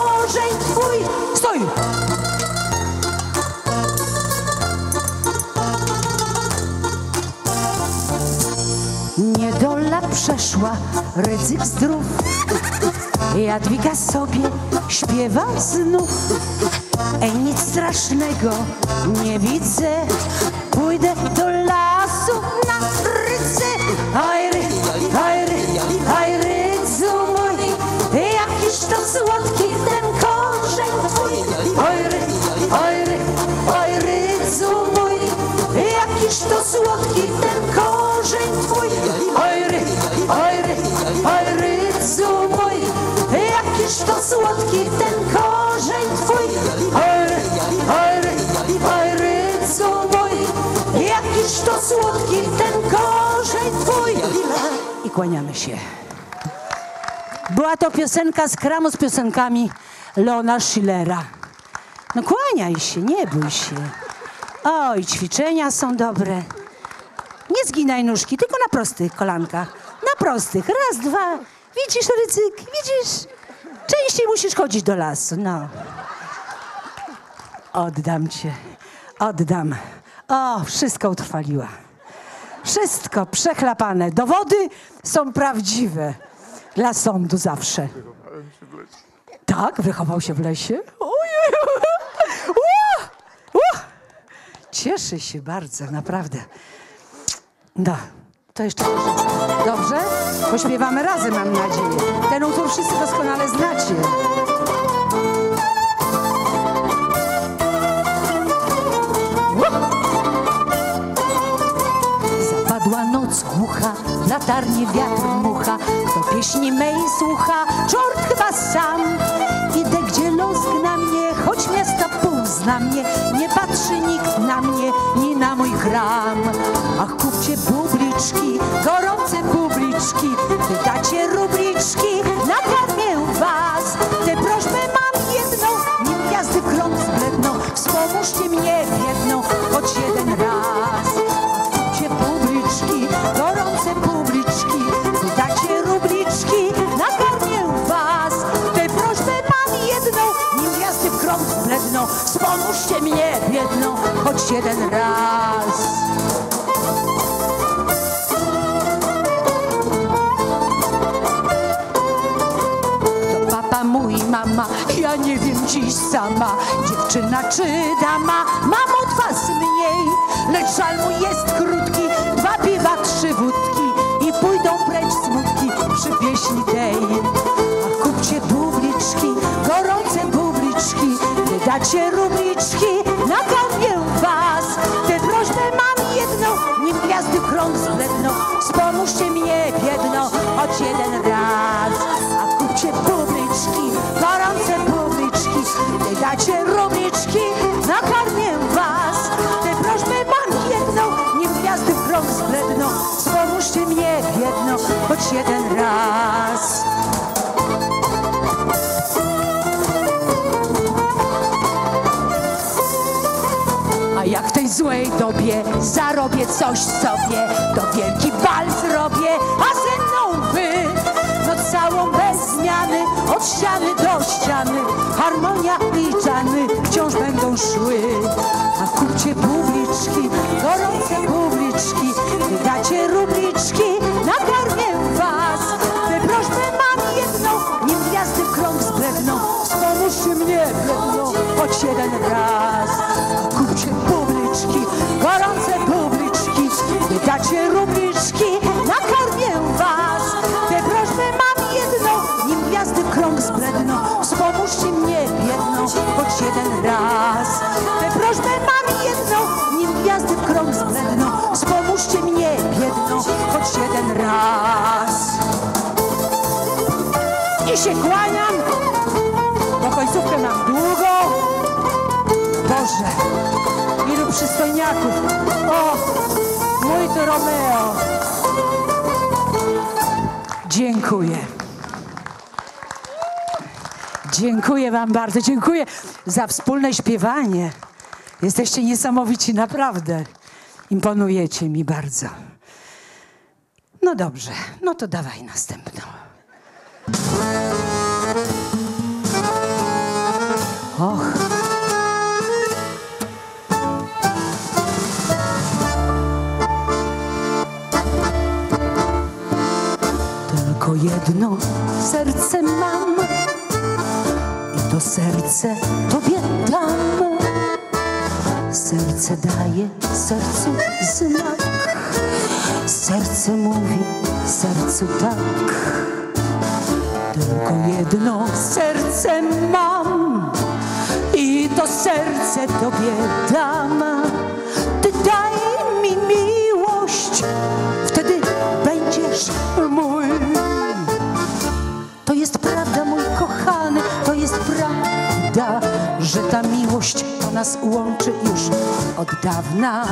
przeszła, ryzyk zdrów. Jadwiga sobie śpiewa znów. Ej, nic strasznego nie widzę. Pójdę do kłaniamy się. Była to piosenka z kramu z piosenkami Leona Schillera. No kłaniaj się, nie bój się. Oj, ćwiczenia są dobre. Nie zginaj nóżki, tylko na prostych kolankach. Na prostych. Raz, dwa. Widzisz, rycyk, widzisz? Częściej musisz chodzić do lasu, no. Oddam cię. Oddam. O, wszystko utrwaliła. Wszystko przechlapane. Dowody są prawdziwe. Dla sądu zawsze. Tak, wychował się w lesie. Ojej. Cieszę się bardzo, naprawdę. No, to jeszcze Dobrze? Pośpiewamy razem, mam nadzieję. Ten utwór wszyscy doskonale znacie. W latarnie wiatr mucha, kto pieśni mej słucha, czort chyba sam. Idę gdzie los gna mnie, choć miasta pół zna mnie, nie patrzy nikt na mnie, ni na mój gram. Ach, kupcie publiczki, gorące publiczki, wydacie rubriczki, nakarmię was. Tę prośbę mam jedną, nim gwiazdy krąg zbledną, wspomóżcie mnie biedną, choć jeden jeden raz. To papa mój, mama, ja nie wiem dziś sama, dziewczyna czy dama, mam od was mniej, lecz żal mój jest krótki, dwa piwa, trzy wódki i pójdą precz smutki przy pieśni tej. A kupcie bubliczki, gorące bubliczki, nie dacie rubli zarobię coś sobie, to wielki bal zrobię, a ze mną wy, no całą bez zmiany, od ściany do ściany, harmonia i dżany wciąż będą szły. A I się kłaniam, bo końcówkę mam długą. Boże, ilu przystojniaków. O, mój to Romeo. Dziękuję. Dziękuję Wam bardzo. Dziękuję za wspólne śpiewanie. Jesteście niesamowici, naprawdę. Imponujecie mi bardzo. No dobrze, no to dawaj następną. Och. Tylko jedno serce mam i to serce tobie dam. Serce daje sercu znak. Serce mówi sercu tak. Tylko jedno serce mam i to serce tobie dam. Ty daj mi miłość, wtedy będziesz mój. To jest prawda, mój kochany, to jest prawda, że ta miłość to nas łączy już od dawna.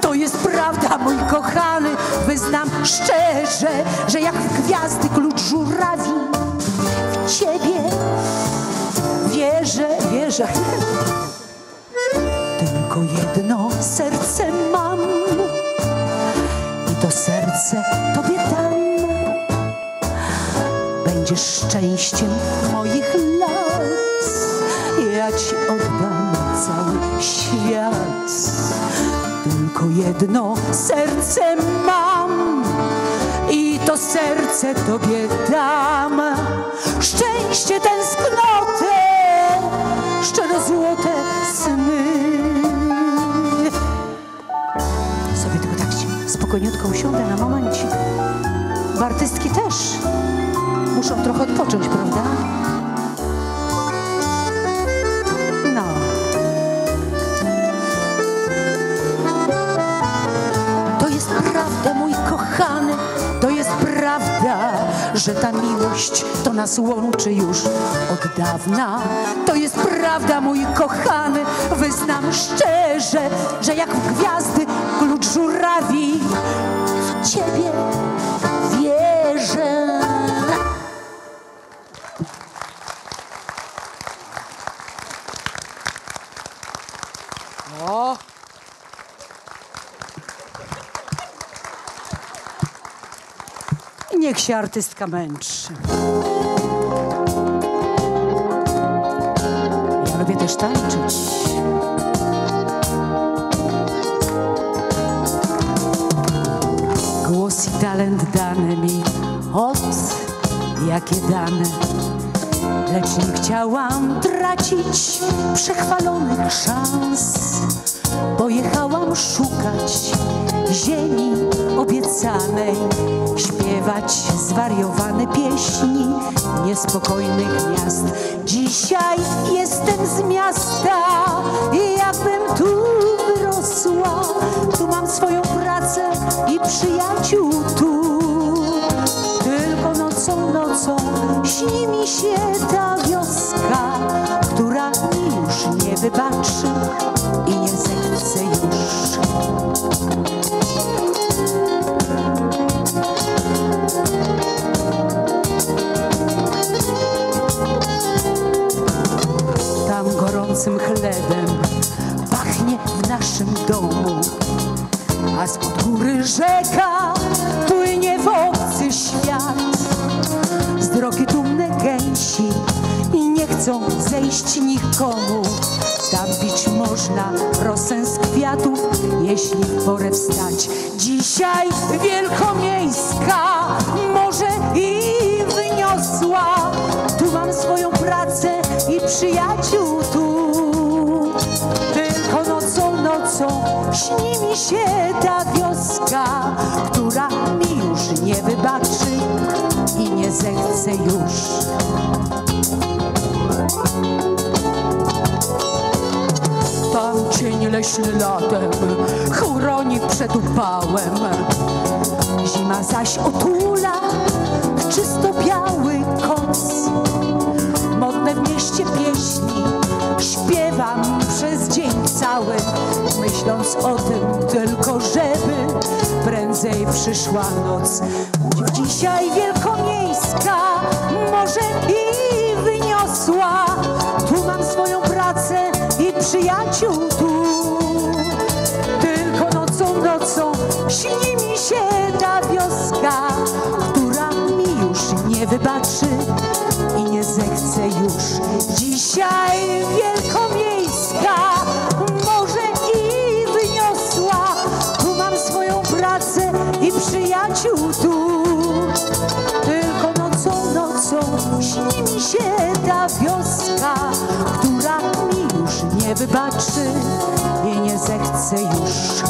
To jest prawda, mój kochany, wyznam szczerze, że jak w gwiazdy klucz żurawi, ciebie wierzę, wierzę. Tylko jedno serce mam i to serce tobie dam będziesz szczęściem moich lat. Ja ci oddam cały świat. Tylko jedno serce mam serce tobie dam. Szczęście, tęsknotę, szczero złote sny. Sobie tylko tak się spokojniutko usiądę na momencik. Bo artystki też muszą trochę odpocząć, prawda? Że ta miłość to nas łączy już od dawna. To jest prawda, mój kochany, wyznam szczerze, że jak gwiazdy klucz żurawi, w ciebie się artystka męczy. Ja lubię też tańczyć. Głos i talent dane mi od jakie dane lecz nie chciałam tracić przechwalonych szans. Pojechałam szukać ziemi obiecanej, śpiewać zwariowane pieśni niespokojnych miast. Dzisiaj jestem z miasta i jakbym tu wyrosła, tu mam swoją pracę i przyjaciół tu. Tylko nocą, nocą śni mi się ta wioska, która mi już nie wybaczy chlebem pachnie w naszym domu, a spod góry rzeka płynie w obcy świat. Z drogi dumne gęsi i nie chcą zejść nikomu. Tam bić można rosę z kwiatów, jeśli w porę wstać. Dzisiaj wielkomiejska, może i się ta wioska, która mi już nie wybaczy i nie zechce już. Tam cień leśny latem chroni przed upałem. Zima zaś otula czysto biały koc. Modne w mieście pieśni myśląc o tym tylko, żeby prędzej przyszła noc. Dzisiaj wielkomiejska, może i wyniosła, tu mam swoją pracę i przyjaciół tu. Tylko nocą, nocą śni mi się ta wioska, która mi już nie wybaczy i nie zechce już. Dzisiaj wielkomiejska, wybaczy i nie zechce już.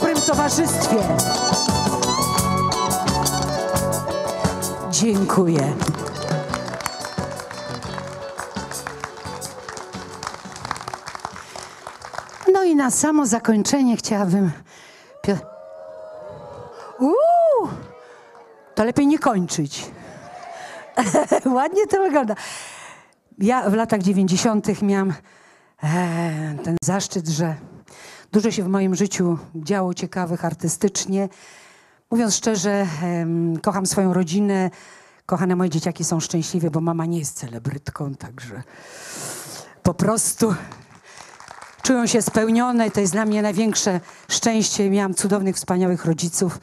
Dobrym towarzystwie. Dziękuję. No i na samo zakończenie chciałabym. Uuu, to lepiej nie kończyć. <laughs> Ładnie to wygląda. Ja w latach 90. miałam e, ten zaszczyt, że dużo się w moim życiu działo ciekawych artystycznie. Mówiąc szczerze, kocham swoją rodzinę. Kochane moje dzieciaki są szczęśliwe, bo mama nie jest celebrytką, także po prostu czują się spełnione. To jest dla mnie największe szczęście. Miałam cudownych, wspaniałych rodziców,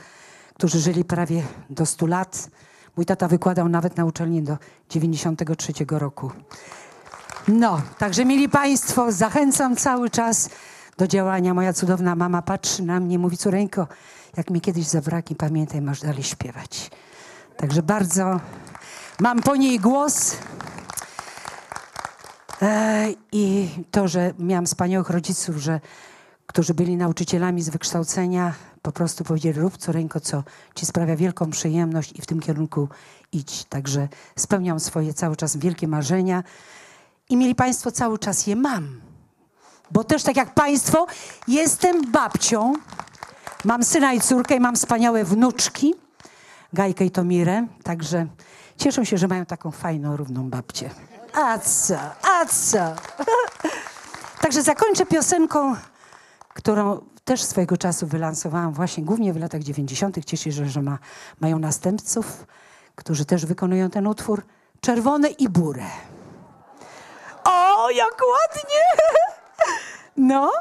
którzy żyli prawie do 100 lat. Mój tata wykładał nawet na uczelni do 93 roku. No, także mieli Państwo, zachęcam cały czas do działania. Moja cudowna mama patrzy na mnie, mówi córeńko, jak mi kiedyś zabraknie, pamiętaj, masz dalej śpiewać. Także bardzo mam po niej głos. E, I to, że miałam wspaniałych rodziców, że, którzy byli nauczycielami z wykształcenia, po prostu powiedzieli, rób córeńko, co ci sprawia wielką przyjemność i w tym kierunku idź. Także spełniam swoje cały czas wielkie marzenia i mieli Państwo cały czas je mam. Bo też tak jak Państwo, jestem babcią. Mam syna i córkę i mam wspaniałe wnuczki, Gajkę i Tomirę. Także cieszą się, że mają taką fajną, równą babcię. A co, a co? <laughs> Także zakończę piosenką, którą też swojego czasu wylansowałam właśnie głównie w latach 90. Cieszę się, że ma, mają następców, którzy też wykonują ten utwór. Czerwone i burę. O, jak ładnie! <laughs> No.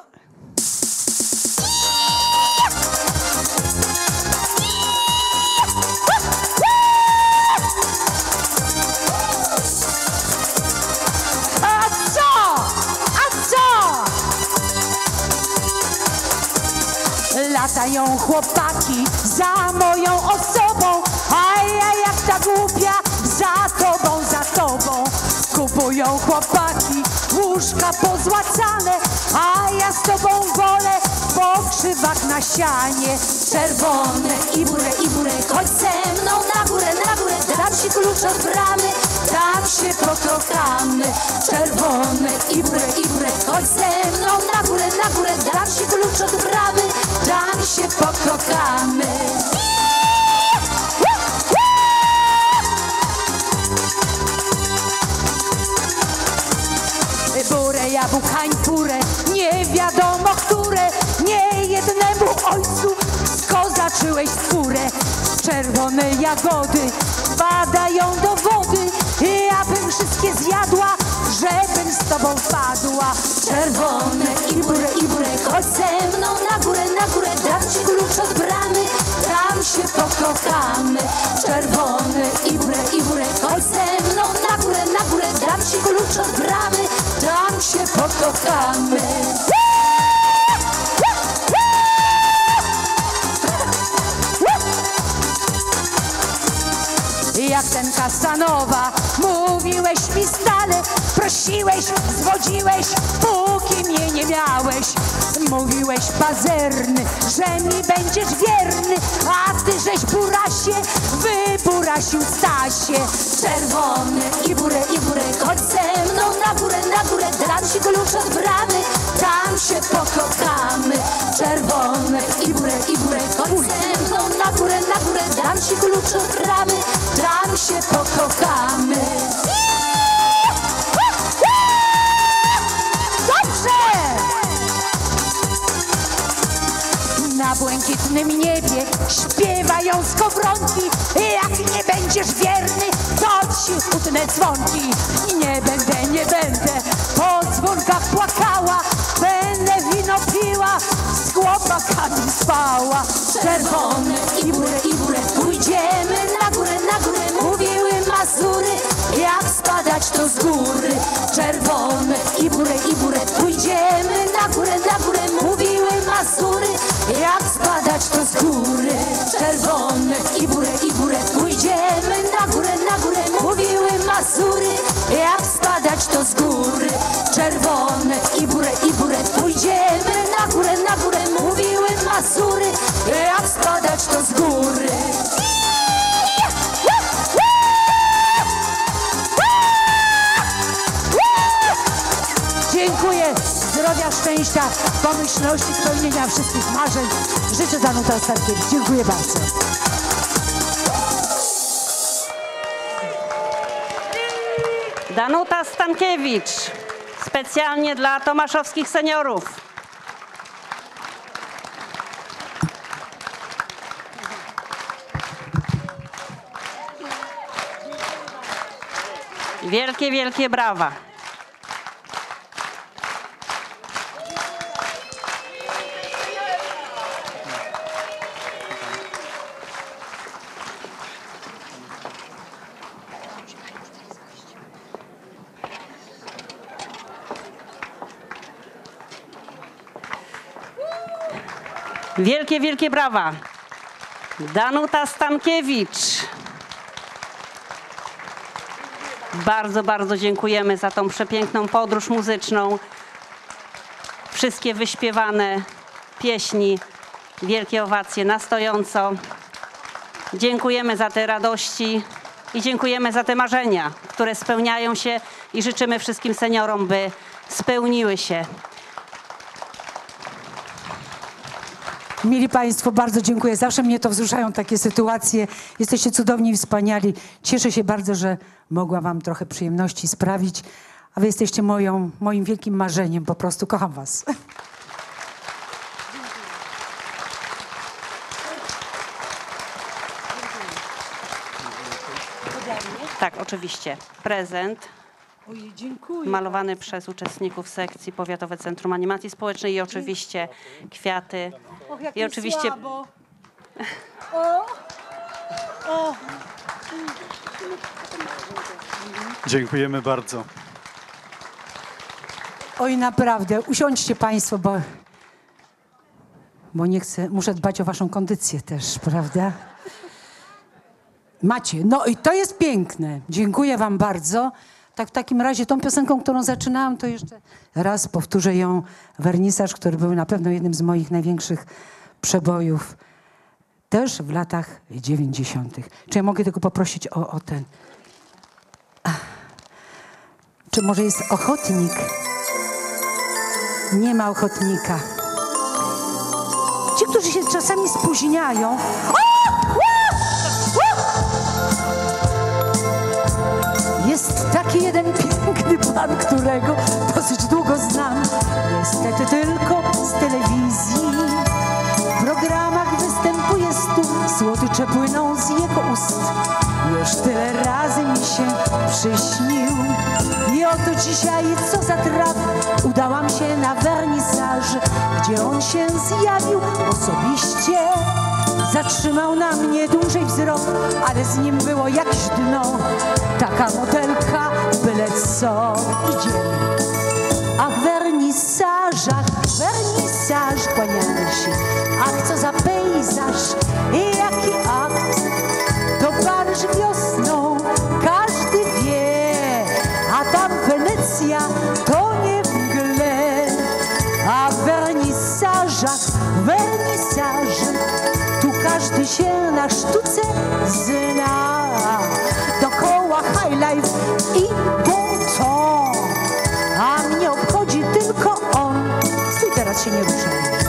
Latają chłopaki za moją osobą, a ja jak ta głupia za tobą, za tobą. Kupują chłopaki łóżka pozłacane, a ja z tobą wolę po krzywach na sianie. Czerwone i burę, i burę, chodź ze mną na górę, na górę, dam ci klucz od bramy, tam się pokochamy. Czerwone i burę, i burę, chodź ze mną na górę, na górę, dam ci klucz od bramy, jagody padają do wody, ja bym wszystkie zjadła, żebym z tobą padła. Czerwone i burę, i burę, chodź ze mną na górę, na górę, dam ci klucz od bramy, tam się pokochamy. Czerwone i burę, i burę, chodź ze mną na górę, na górę, dam ci klucz od bramy, tam się pokochamy. Jak ten Kasanowa, mówiłeś mi stale, prosiłeś, zwodziłeś, póki mnie nie miałeś. Mówiłeś pazerny, że mi będziesz wierny, a ty żeś burasie, wyburasił Stasie. Czerwony i burę, i burę, chodź ze mną na górę, na górę, dam ci klucz od bramy, tam się pokochamy. Czerwone i burę, i burę, chodź ze mną na górę, na górę, dam ci klucz od bramy, błękitnym niebie śpiewają skowronki. Jak nie będziesz wierny, to ci utnę dzwonki. Nie będę, nie będę. Po dzwonkach płakała Będę wino piła, z chłopakami spała. Czerwone i burę, i burę Pójdziemy na górę, na górę Mówiły Mazury, jak spadać to z góry. Czerwone i burę, i burę Pójdziemy na górę, na górę Mówiły Mazury, spadać to z góry Dziękuję. Zdrowia, szczęścia, pomyślności, spełnienia wszystkich marzeń. Życzę Danuta Starkiewicz. Dziękuję bardzo. Danuta Stankiewicz, specjalnie dla tomaszowskich seniorów. Wielkie, wielkie brawa. Wielkie, wielkie brawa. Danuta Stankiewicz. Bardzo, bardzo dziękujemy za tą przepiękną podróż muzyczną. Wszystkie wyśpiewane pieśni, wielkie owacje na stojąco. Dziękujemy za te radości i dziękujemy za te marzenia, które spełniają się i życzymy wszystkim seniorom, by spełniły się. Mili Państwo, bardzo dziękuję. Zawsze mnie to wzruszają takie sytuacje. Jesteście cudowni i wspaniali. Cieszę się bardzo, że mogłam Wam trochę przyjemności sprawić. A Wy jesteście moją, moim wielkim marzeniem. Po prostu kocham Was. Tak, oczywiście. Prezent. Malowany przez uczestników sekcji Powiatowe Centrum Animacji Społecznej i oczywiście kwiaty. Och, I oczywiście Słabo. <laughs> O, o. Dziękujemy bardzo. Oj, naprawdę, usiądźcie Państwo, bo, bo nie chcę, muszę dbać o Waszą kondycję też, prawda? Macie, no i to jest piękne. Dziękuję Wam bardzo. Tak w takim razie tą piosenką, którą zaczynałam, to jeszcze raz powtórzę ją. Wernisaż, który był na pewno jednym z moich największych przebojów. Też w latach 90. Czy ja mogę tylko poprosić o, o ten... Ach. Czy może jest ochotnik? Nie ma ochotnika. Ci, którzy się czasami spóźniają. O! Taki jeden piękny pan, którego dosyć długo znam. Niestety tylko z telewizji. W programach występuje stu, słodycze płyną z jego ust. Już tyle razy mi się przyśnił. I oto dzisiaj, co za traf, udałam się na wernisaż, gdzie on się zjawił osobiście. Zatrzymał na mnie dłużej wzrok, ale z nim było jakieś dno. Taka modelka, byle co, idziemy. A w wernisażach, wernisaż kłaniamy się. Ach, co za pejzaż i jaki akt. To Paryż wiosną, każdy wie. A tam Wenecja, to nie w mgle. A w wernisażach, wernisaż, tu każdy się na sztuce się nie.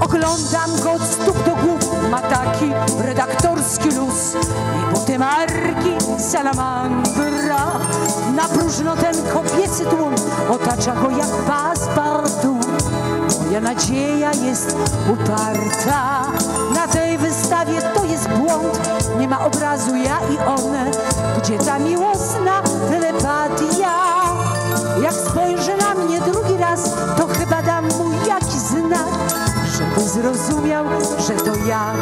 Oglądam go od stóp do głów, ma taki redaktorski luz i buty marki Salamandra. Na próżno ten kobiecy tłum otacza go jak paspartu. Moja nadzieja jest uparta. Na tej wystawie to jest błąd. Nie ma obrazu ja i one. Gdzie ta miłosna telepatia? Zrozumiał, że to ja.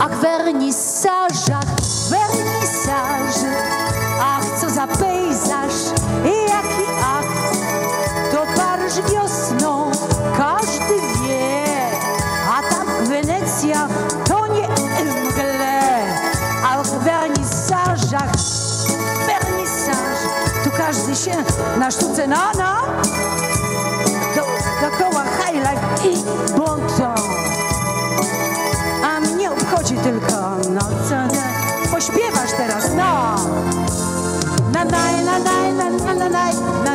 Ach, wernisażach, wernisaż, ach, co za pejzaż i jaki akt. To Paryż wiosną, każdy wie, a tam Wenecja to nie mgle. A w wernisażach, wernisaż, tu każdy się na sztuce na na i bon ton. A mnie obchodzi tylko no co nie. Pośpiewasz teraz, no. Na na na na na na naj, na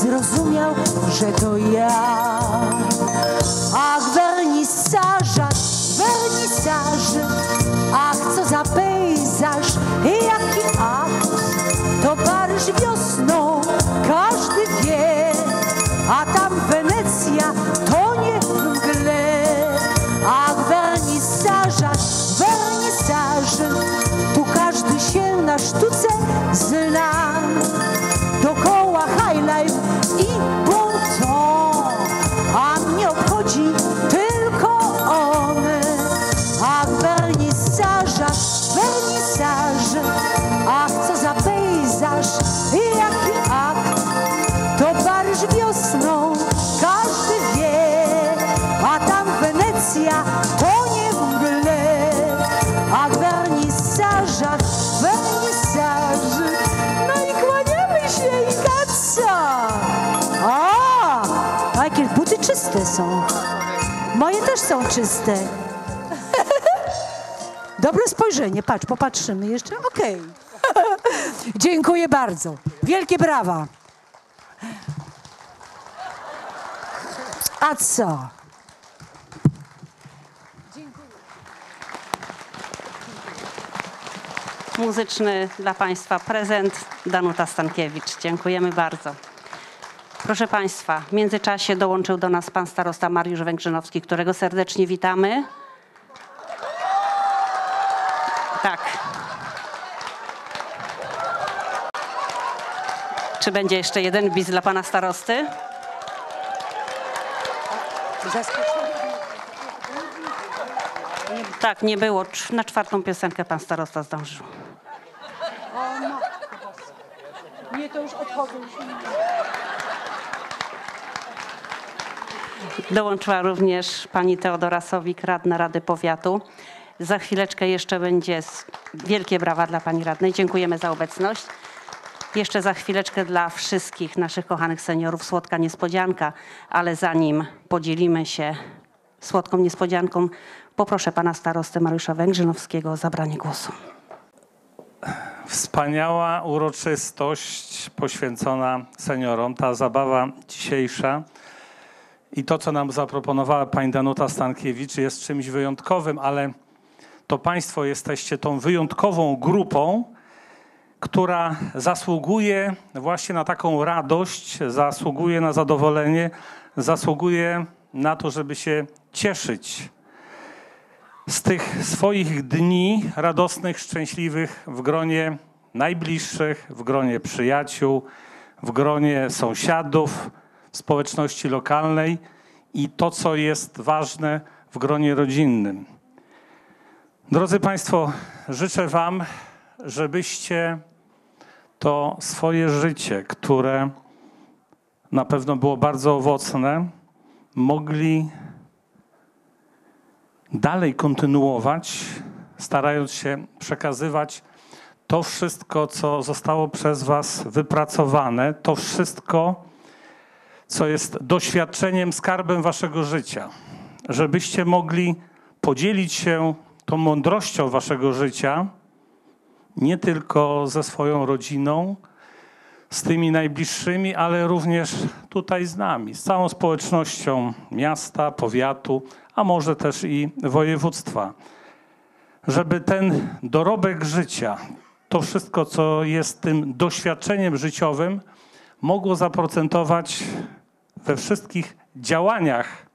zrozumiał, że to ja. czyste. <laughs> Dobre spojrzenie, patrz, popatrzymy jeszcze. Okej. Okay. <laughs> Dziękuję bardzo. Wielkie brawa. A co? muzyczny dla Państwa prezent Danuta Stankiewicz. Dziękujemy bardzo. Proszę Państwa, w międzyczasie dołączył do nas Pan Starosta Mariusz Węgrzynowski, którego serdecznie witamy. Tak. Czy będzie jeszcze jeden bis dla Pana Starosty? Tak, nie było. Na czwartą piosenkę Pan Starosta zdążył. Dołączyła również pani Teodora Sowik, radna Rady Powiatu. Za chwileczkę jeszcze będzie wielkie brawa dla pani radnej. Dziękujemy za obecność. Jeszcze za chwileczkę dla wszystkich naszych kochanych seniorów słodka niespodzianka, ale zanim podzielimy się słodką niespodzianką, poproszę pana starostę Mariusza Węgrzynowskiego o zabranie głosu. Wspaniała uroczystość poświęcona seniorom, ta zabawa dzisiejsza i to, co nam zaproponowała pani Danuta Stankiewicz jest czymś wyjątkowym, ale to państwo jesteście tą wyjątkową grupą, która zasługuje właśnie na taką radość, zasługuje na zadowolenie, zasługuje na to, żeby się cieszyć z tych swoich dni radosnych, szczęśliwych w gronie najbliższych, w gronie przyjaciół, w gronie sąsiadów, społeczności lokalnej i to, co jest ważne, w gronie rodzinnym. Drodzy Państwo, życzę Wam, żebyście to swoje życie, które na pewno było bardzo owocne, mogli dalej kontynuować, starając się przekazywać to wszystko, co zostało przez Was wypracowane, to wszystko, co jest doświadczeniem, skarbem Waszego życia, żebyście mogli podzielić się tą mądrością Waszego życia nie tylko ze swoją rodziną, z tymi najbliższymi, ale również tutaj z nami, z całą społecznością miasta, powiatu, a może też i województwa. Żeby ten dorobek życia, to wszystko, co jest tym doświadczeniem życiowym, mogło zaprocentować we wszystkich działaniach,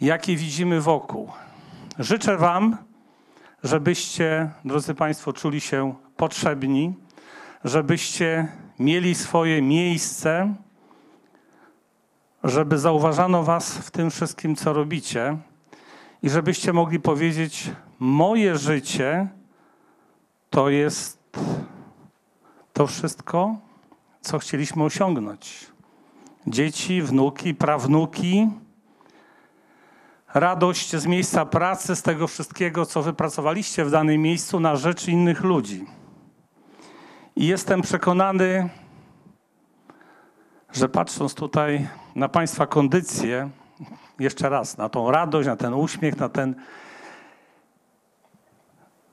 jakie widzimy wokół. Życzę Wam, żebyście, drodzy Państwo, czuli się potrzebni, żebyście mieli swoje miejsce, żeby zauważano Was w tym wszystkim, co robicie i żebyście mogli powiedzieć: Moje życie to jest to wszystko, co chcieliśmy osiągnąć. Dzieci, wnuki, prawnuki, radość z miejsca pracy, z tego wszystkiego, co wypracowaliście w danym miejscu na rzecz innych ludzi. I jestem przekonany, że patrząc tutaj na Państwa kondycję, jeszcze raz, na tą radość, na ten uśmiech, na ten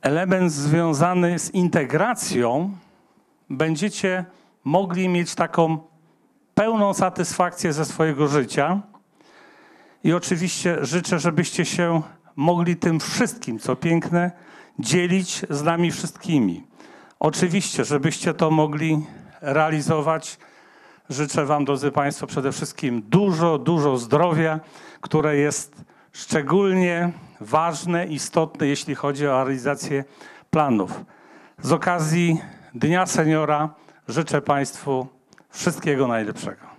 element związany z integracją, będziecie mogli mieć taką pełną satysfakcję ze swojego życia. I oczywiście życzę, żebyście się mogli tym wszystkim, co piękne, dzielić z nami wszystkimi. Oczywiście, żebyście to mogli realizować. Życzę Wam, drodzy Państwo, przede wszystkim dużo, dużo zdrowia, które jest szczególnie ważne, istotne, jeśli chodzi o realizację planów. Z okazji Dnia Seniora życzę Państwu wszystkiego najlepszego.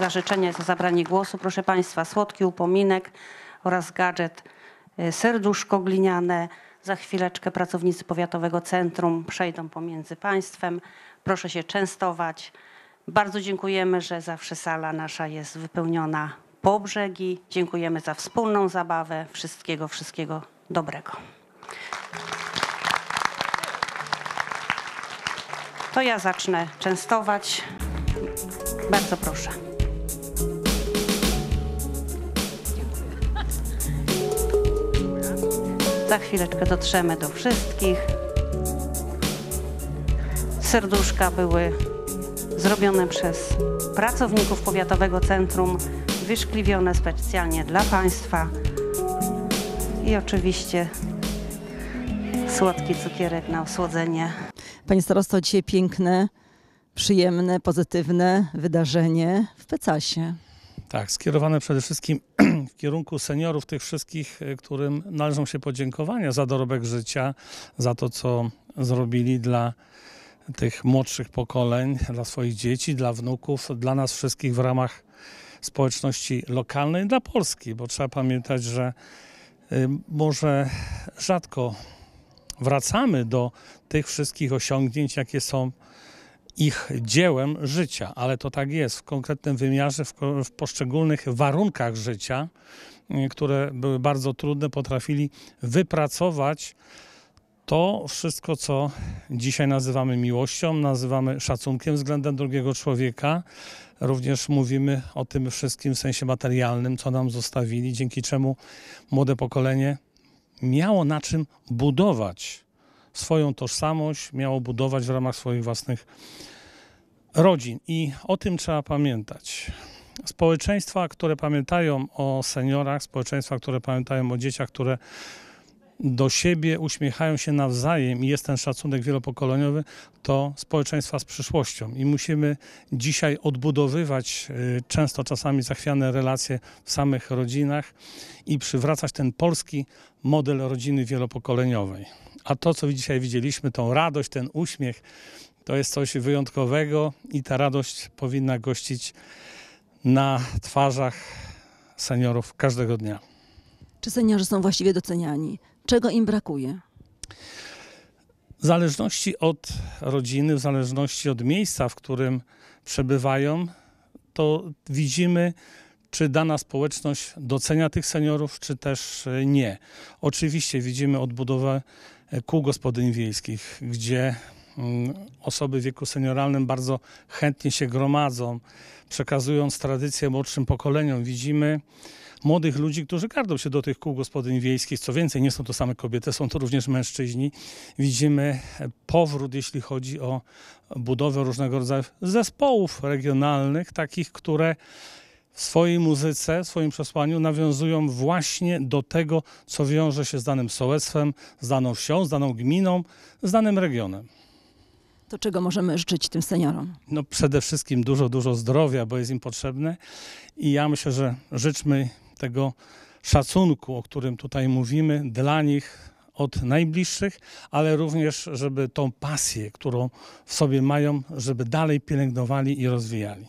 Za życzenie, za zabranie głosu, proszę Państwa, słodki upominek oraz gadżet y, serduszko gliniane. Za chwileczkę pracownicy Powiatowego Centrum przejdą pomiędzy Państwem. Proszę się częstować. Bardzo dziękujemy, że zawsze sala nasza jest wypełniona po brzegi. Dziękujemy za wspólną zabawę. Wszystkiego, wszystkiego dobrego. To ja zacznę częstować. Bardzo proszę. Za chwileczkę dotrzemy do wszystkich. serduszka były zrobione przez pracowników Powiatowego Centrum, wyszkliwione specjalnie dla Państwa. I oczywiście słodki cukierek na osłodzenie. Panie starosto, dzisiaj piękne, przyjemne, pozytywne wydarzenie w Pecasie. Tak, skierowane przede wszystkim <clears throat> w kierunku seniorów, tych wszystkich, e, którym należą się podziękowania za dorobek życia, za to, co zrobili dla tych młodszych pokoleń, dla swoich dzieci, dla wnuków, dla nas wszystkich w ramach społeczności lokalnej, dla Polski, bo trzeba pamiętać, że y, może rzadko wracamy do tych wszystkich osiągnięć, jakie są ich dziełem życia, ale to tak jest w konkretnym wymiarze, w, w poszczególnych warunkach życia, y, które były bardzo trudne, potrafili wypracować to wszystko, co dzisiaj nazywamy miłością, nazywamy szacunkiem względem drugiego człowieka. Również mówimy o tym wszystkim w sensie materialnym, co nam zostawili, dzięki czemu młode pokolenie miało na czym budować swoją tożsamość, miało budować w ramach swoich własnych rodzin. I o tym trzeba pamiętać. Społeczeństwa, które pamiętają o seniorach, społeczeństwa, które pamiętają o dzieciach, które do siebie uśmiechają się nawzajem i jest ten szacunek wielopokoleniowy, to społeczeństwa z przyszłością. I musimy dzisiaj odbudowywać y, często czasami zachwiane relacje w samych rodzinach i przywracać ten polski model rodziny wielopokoleniowej. A to, co dzisiaj widzieliśmy, tą radość, ten uśmiech, to jest coś wyjątkowego i ta radość powinna gościć na twarzach seniorów każdego dnia. Czy seniorzy są właściwie doceniani? Czego im brakuje? W zależności od rodziny, w zależności od miejsca, w którym przebywają, to widzimy, czy dana społeczność docenia tych seniorów, czy też e, nie. Oczywiście widzimy odbudowę e, kół gospodyń wiejskich, gdzie mm, osoby w wieku senioralnym bardzo chętnie się gromadzą, przekazując tradycję młodszym pokoleniom. Widzimy młodych ludzi, którzy gardą się do tych kół gospodyń wiejskich. Co więcej, nie są to same kobiety, są to również mężczyźni. Widzimy e, powrót, jeśli chodzi o budowę różnego rodzaju zespołów regionalnych, takich, które w swojej muzyce, w swoim przesłaniu nawiązują właśnie do tego, co wiąże się z danym sołectwem, z daną wsią, z daną gminą, z danym regionem. To czego możemy życzyć tym seniorom? No przede wszystkim dużo, dużo zdrowia, bo jest im potrzebne i ja myślę, że życzmy tego szacunku, o którym tutaj mówimy, dla nich od najbliższych, ale również, żeby tą pasję, którą w sobie mają, żeby dalej pielęgnowali i rozwijali.